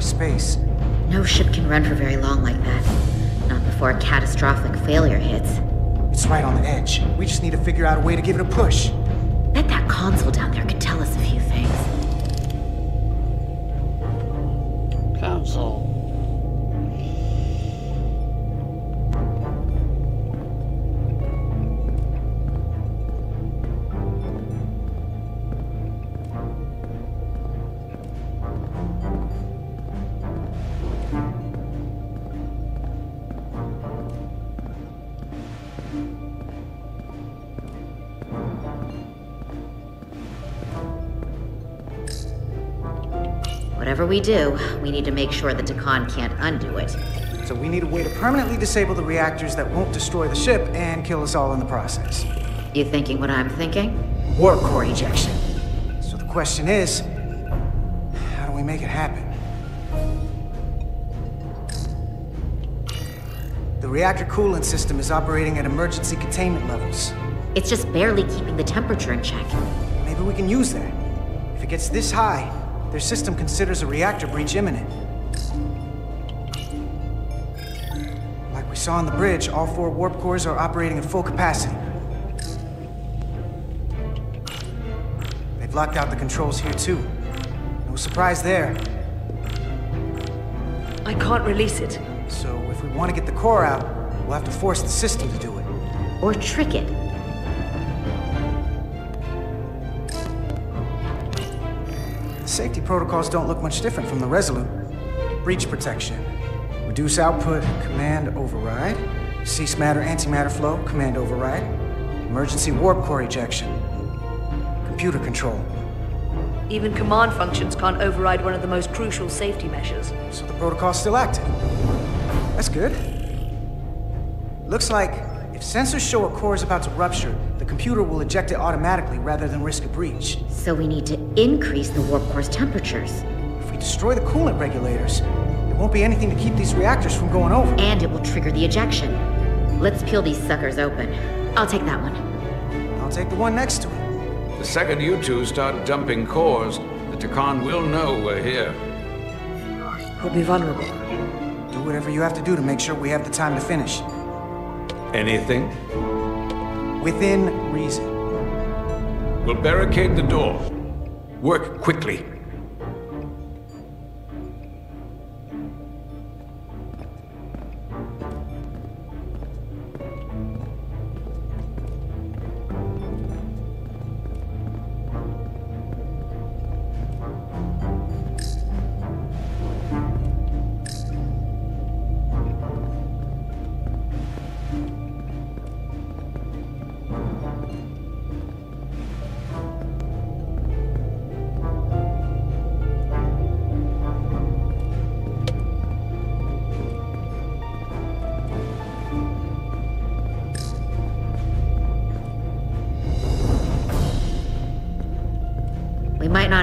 space. No ship can run for very long like that. Not before a catastrophic failure hits. It's right on the edge. We just need to figure out a way to give it a push. We do, we need to make sure the Tkon can't undo it. So we need a way to permanently disable the reactors that won't destroy the ship and kill us all in the process. You thinking what I'm thinking? Warp core ejection. So the question is, how do we make it happen? The reactor coolant system is operating at emergency containment levels. It's just barely keeping the temperature in check. Maybe we can use that. If it gets this high, their system considers a reactor breach imminent. Like we saw on the bridge, all four warp cores are operating at full capacity. They've locked out the controls here too. No surprise there. I can't release it. So if we want to get the core out, we'll have to force the system to do it. Or trick it. Safety protocols don't look much different from the Resolute. Breach protection. Reduce output, command override. Cease matter antimatter flow, command override. Emergency warp core ejection. Computer control. Even command functions can't override one of the most crucial safety measures. So the protocol's still active. That's good. Looks like if sensors show a core is about to rupture, the computer will eject it automatically rather than risk a breach. So we need to increase the warp core's temperatures. If we destroy the coolant regulators, there won't be anything to keep these reactors from going over. And it will trigger the ejection. Let's peel these suckers open. I'll take that one. I'll take the one next to it. The second you two start dumping cores, the Tkon will know we're here. We'll be vulnerable. Do whatever you have to do to make sure we have the time to finish. Anything? Within reason. We'll barricade the door. Work quickly.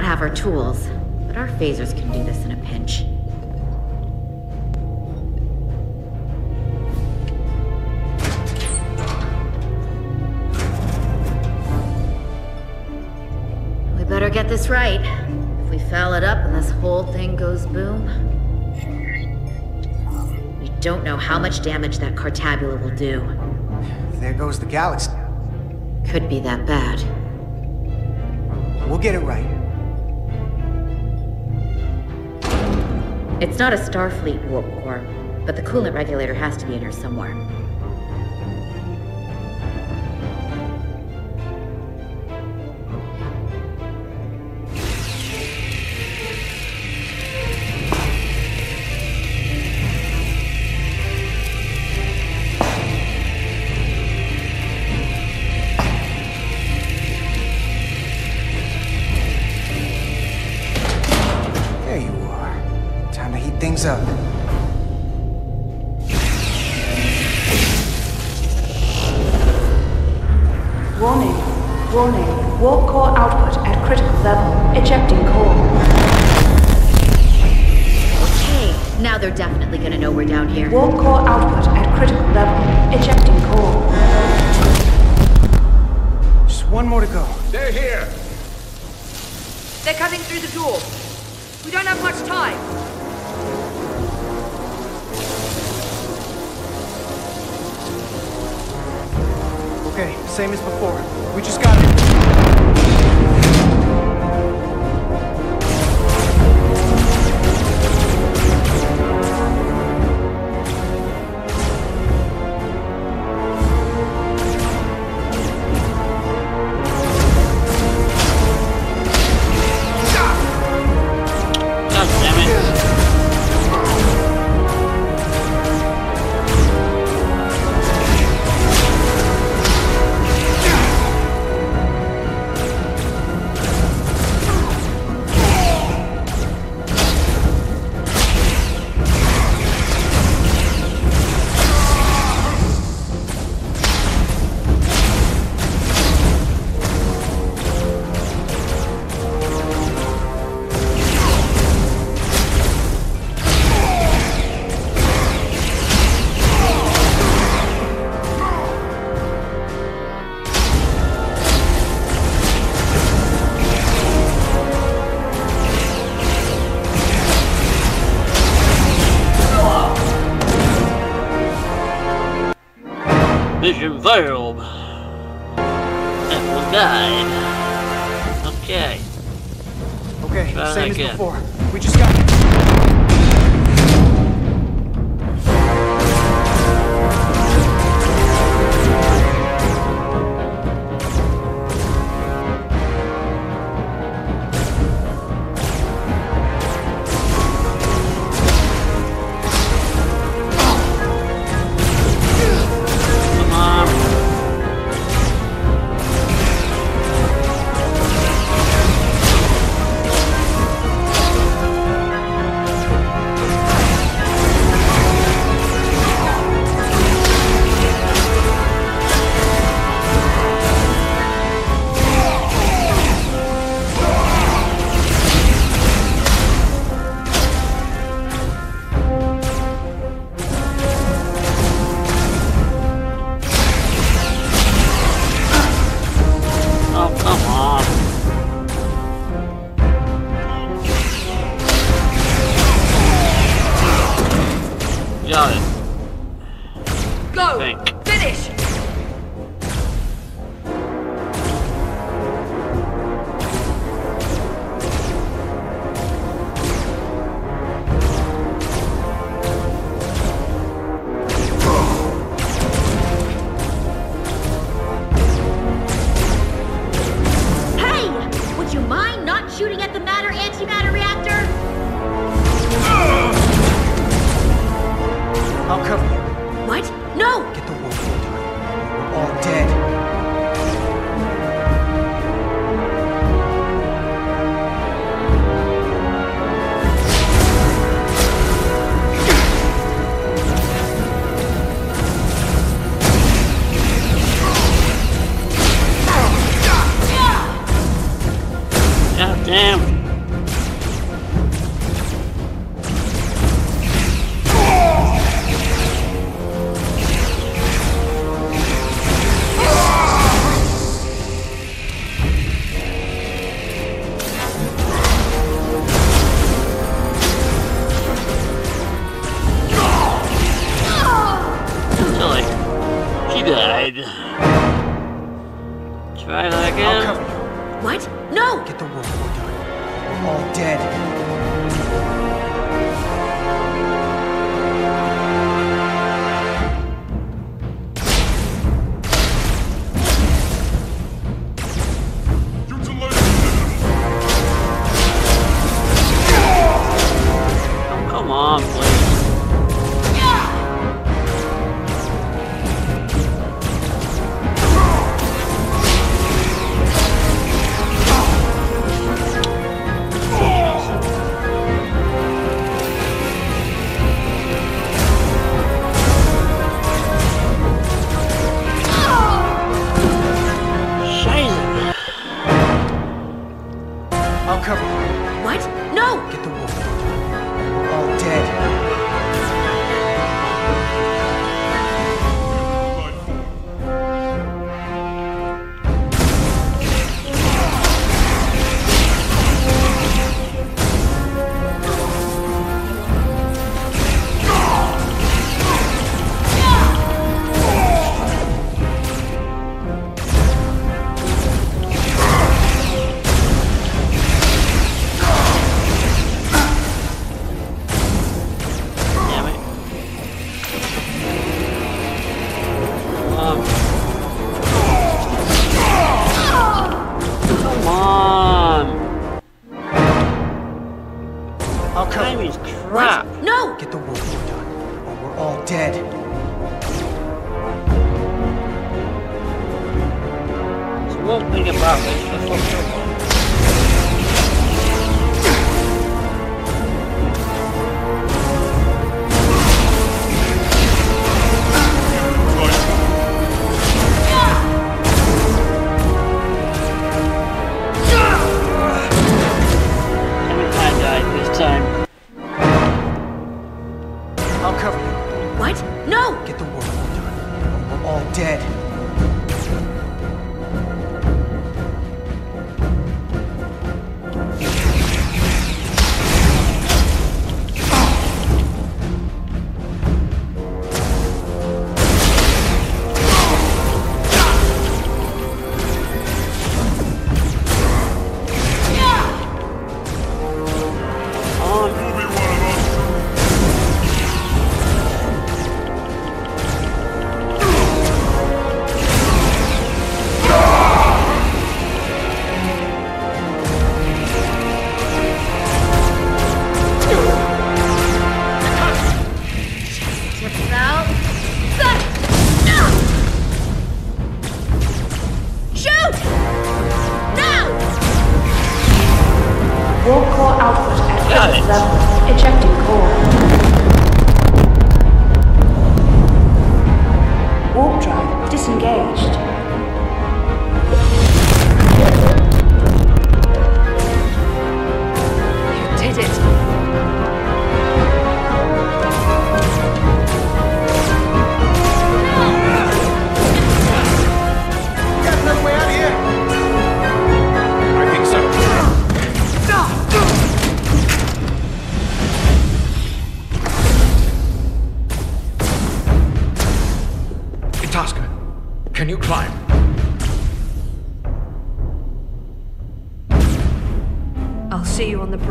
Have our tools, But our phasers can do this in a pinch. We better get this right. If we foul it up and this whole thing goes boom, we don't know how much damage that Cartabula will do. There goes the galaxy. Could be that bad. We'll get it right. It's not a Starfleet warp core, but the coolant regulator has to be in here somewhere.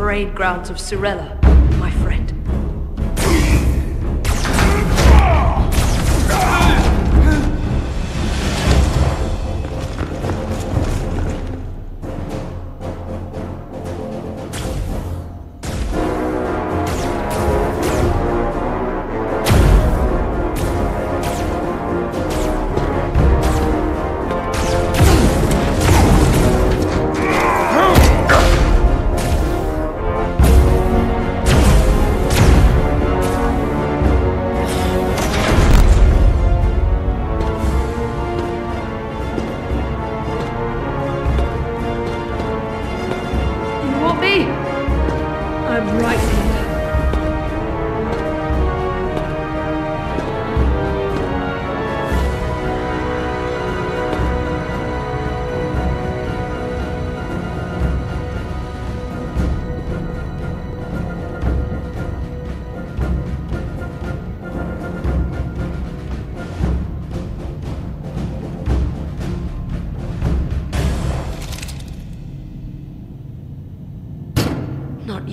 Parade grounds of Surella,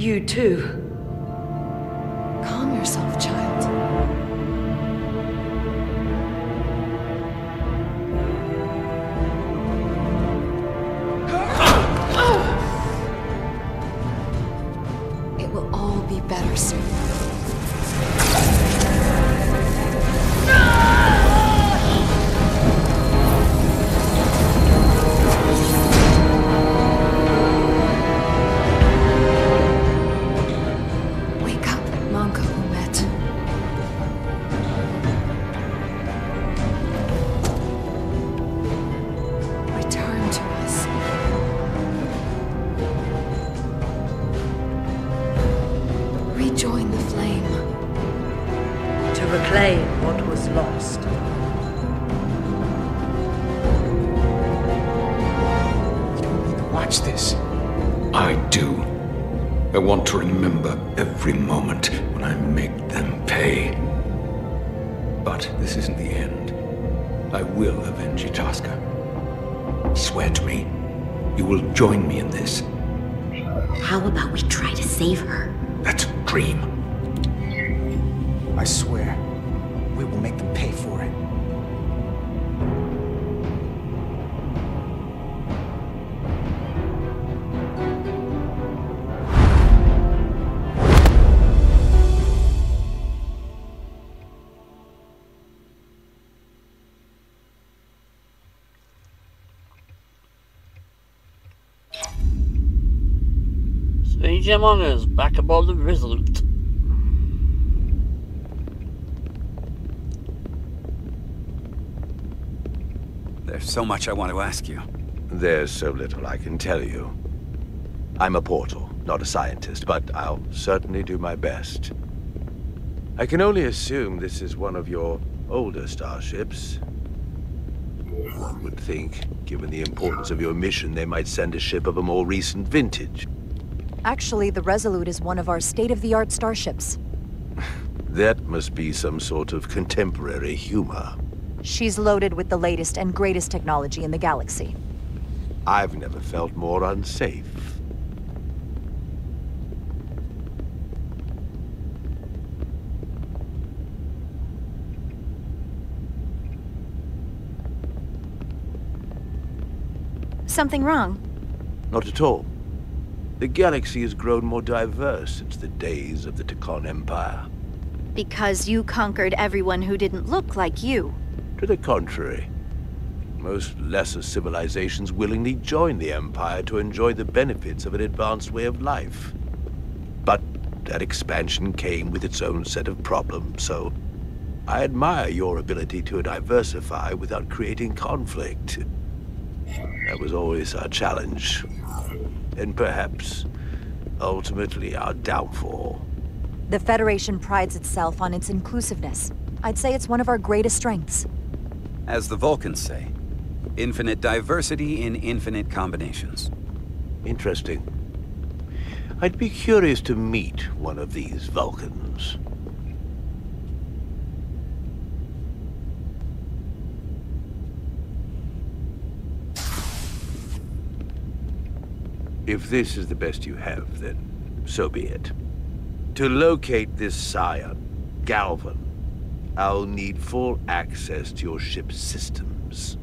you, too. Calm yourself, child. It will all be better soon. Among Us, back aboard the Resolute. There's so much I want to ask you. There's so little I can tell you. I'm a portal, not a scientist, but I'll certainly do my best. I can only assume this is one of your older starships. One would think, given the importance of your mission, they might send a ship of a more recent vintage. Actually, the Resolute is one of our state-of-the-art starships. That must be some sort of contemporary humor. She's loaded with the latest and greatest technology in the galaxy. I've never felt more unsafe. Something wrong? Not at all. The galaxy has grown more diverse since the days of the Tkon Empire. Because you conquered everyone who didn't look like you. To the contrary, most lesser civilizations willingly join the Empire to enjoy the benefits of an advanced way of life. But that expansion came with its own set of problems, so I admire your ability to diversify without creating conflict. That was always our challenge. And perhaps, ultimately, our downfall. The Federation prides itself on its inclusiveness. I'd say it's one of our greatest strengths. As the Vulcans say, infinite diversity in infinite combinations. Interesting. I'd be curious to meet one of these Vulcans. If this is the best you have, then so be it. To locate this scion, Galvan, I'll need full access to your ship's systems.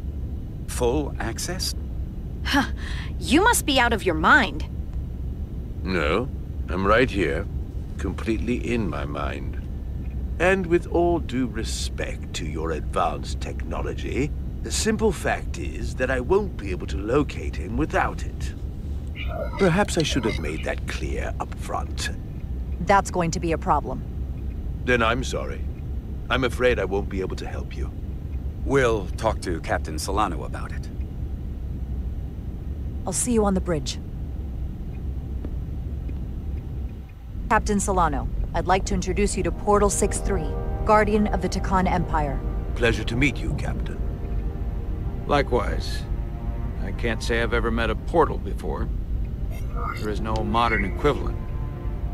Full access? Huh. You must be out of your mind. No, I'm right here, completely in my mind. And with all due respect to your advanced technology, the simple fact is that I won't be able to locate him without it. Perhaps I should have made that clear up front. That's going to be a problem. Then I'm sorry. I'm afraid I won't be able to help you. We'll talk to Captain Solano about it. I'll see you on the bridge. Captain Solano, I'd like to introduce you to Portal 6-3, Guardian of the Tkon Empire. Pleasure to meet you, Captain. Likewise. I can't say I've ever met a portal before. There is no modern equivalent.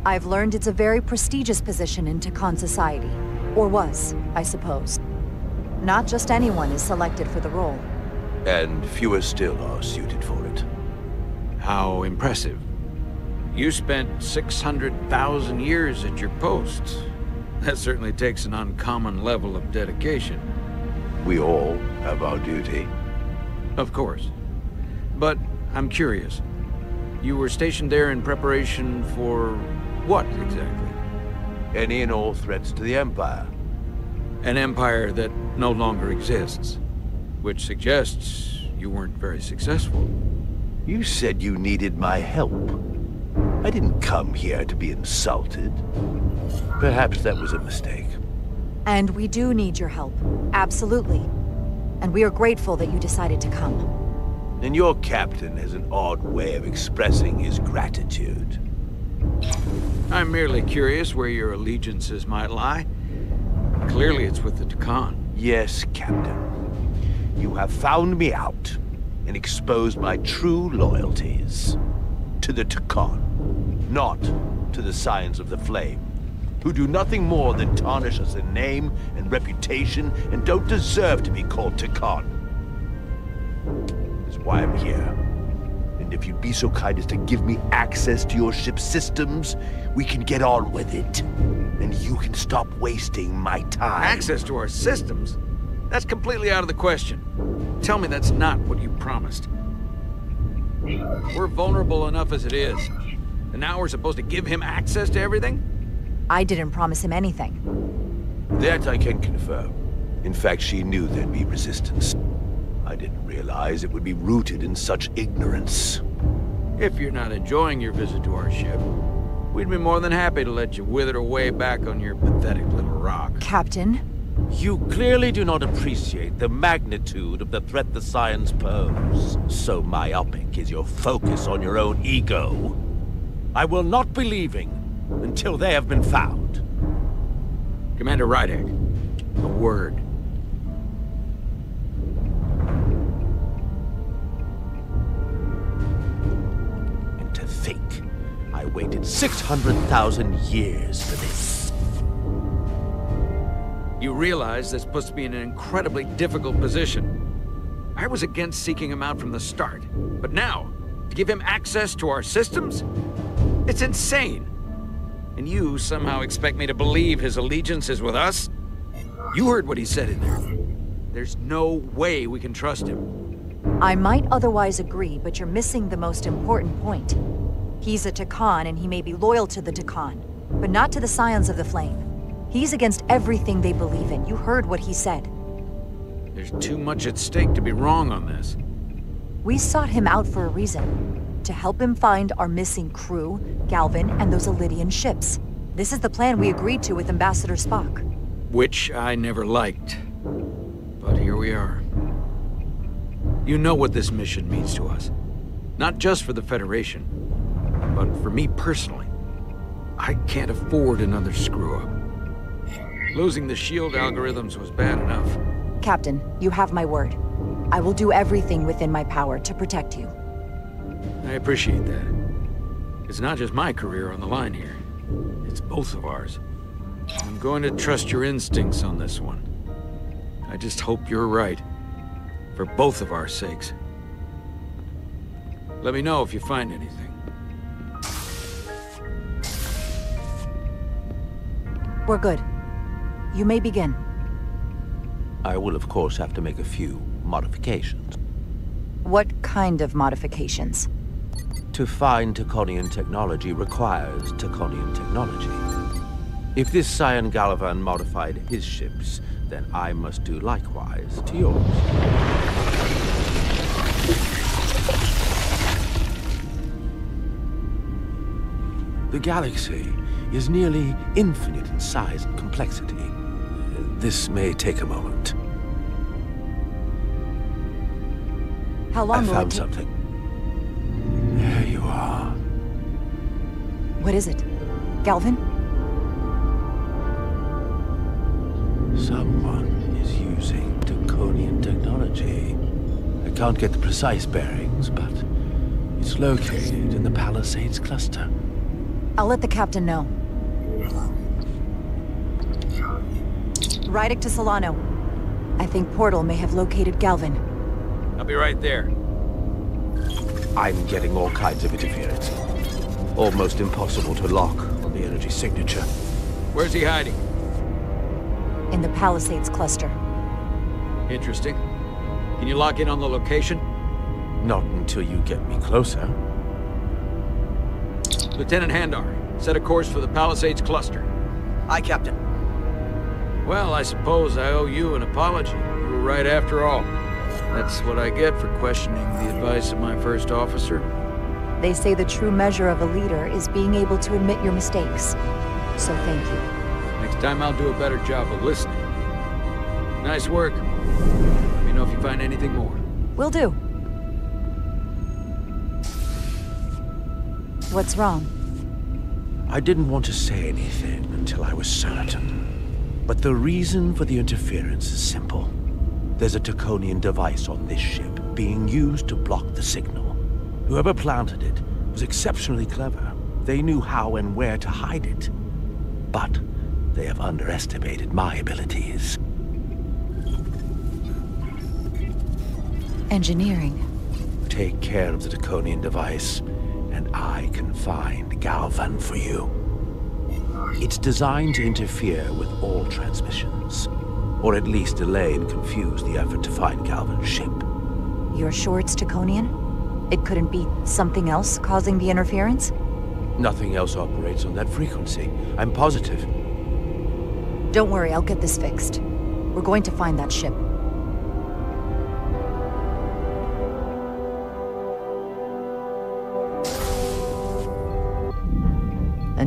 I've learned it's a very prestigious position in Tkon society. Or was, I suppose. Not just anyone is selected for the role. And fewer still are suited for it. How impressive. You spent 600,000 years at your post. That certainly takes an uncommon level of dedication. We all have our duty. Of course. But I'm curious. You were stationed there in preparation for what exactly? Any and all threats to the Empire. An empire that no longer exists. Which suggests you weren't very successful. You said you needed my help. I didn't come here to be insulted. Perhaps that was a mistake. And we do need your help. Absolutely. And we are grateful that you decided to come. And your captain has an odd way of expressing his gratitude. I'm merely curious where your allegiances might lie. Clearly it's with the Tkon. Yes, Captain. You have found me out and exposed my true loyalties. To the Tkon, not to the Scions of the Flame, who do nothing more than tarnish us in name and reputation and don't deserve to be called Tkon. That's why I'm here. And if you'd be so kind as to give me access to your ship's systems, we can get on with it. And you can stop wasting my time. Access to our systems? That's completely out of the question. Tell me that's not what you promised. We're vulnerable enough as it is. And now we're supposed to give him access to everything? I didn't promise him anything. That I can confirm. In fact, she knew there'd be resistance. I didn't realize it would be rooted in such ignorance. If you're not enjoying your visit to our ship, we'd be more than happy to let you wither away back on your pathetic little rock. Captain? You clearly do not appreciate the magnitude of the threat the Scions pose. So myopic is your focus on your own ego. I will not be leaving until they have been found. Commander Rydek, a word. Waited 600,000 years for this. You realize this puts me in an incredibly difficult position. I was against seeking him out from the start, but now, to give him access to our systems? It's insane! And you somehow expect me to believe his allegiance is with us? You heard what he said in there. There's no way we can trust him. I might otherwise agree, but you're missing the most important point. He's a Tkon, and he may be loyal to the Tkon, but not to the Scions of the Flame. He's against everything they believe in. You heard what he said. There's too much at stake to be wrong on this. We sought him out for a reason. To help him find our missing crew, Galvin, and those Alydian ships. This is the plan we agreed to with Ambassador Spock. Which I never liked. But here we are. You know what this mission means to us. Not just for the Federation, but for me personally. I can't afford another screw-up. Losing the shield algorithms was bad enough. Captain, you have my word. I will do everything within my power to protect you. I appreciate that. It's not just my career on the line here. It's both of ours. I'm going to trust your instincts on this one. I just hope you're right. For both of our sakes. Let me know if you find anything. We're good. You may begin. I will, of course, have to make a few modifications. What kind of modifications? To find Taconian technology requires Taconian technology. If this Scion Galavan modified his ships, then I must do likewise to yours. The galaxy is nearly infinite in size and complexity. This may take a moment. How long I will found it something. There you are. What is it? Galvin? Someone is using Draconian technology. I can't get the precise bearings, but it's located in the Palisades cluster. I'll let the captain know. Rydek to Solano. I think Portal may have located Galvin. I'll be right there. I'm getting all kinds of interference. Almost impossible to lock on the energy signature. Where's he hiding? In the Palisades cluster. Interesting. Can you lock in on the location? Not until you get me closer. Lieutenant Handar, set a course for the Palisades cluster. Aye, Captain. Well, I suppose I owe you an apology. You were right after all. That's what I get for questioning the advice of my first officer. They say the true measure of a leader is being able to admit your mistakes. So thank you. Next time I'll do a better job of listening. Nice work. Let me know if you find anything more. Will do. What's wrong? I didn't want to say anything until I was certain. But the reason for the interference is simple. There's a Taconian device on this ship being used to block the signal. Whoever planted it was exceptionally clever. They knew how and where to hide it. But they have underestimated my abilities. Engineering. Take care of the Taconian device, I can find Galvan for you. It's designed to interfere with all transmissions, or at least delay and confuse the effort to find Galvan's ship. You're sure it's Taconian? It couldn't be something else causing the interference? Nothing else operates on that frequency. I'm positive. Don't worry, I'll get this fixed. We're going to find that ship.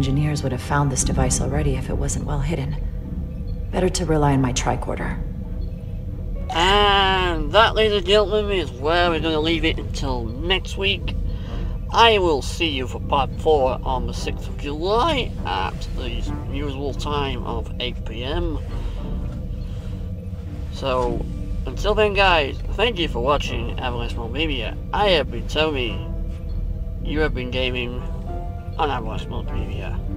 Engineers would have found this device already if it wasn't well hidden. Better to rely on my tricorder. And that, ladies and gentlemen, is where we're going to leave it until next week. I will see you for part 4 on the 6th of July at the usual time of 8pm. So, until then guys, thank you for watching Avalanche Multimedia. I have been Tony. You have been gaming on Avalanche Multimedia.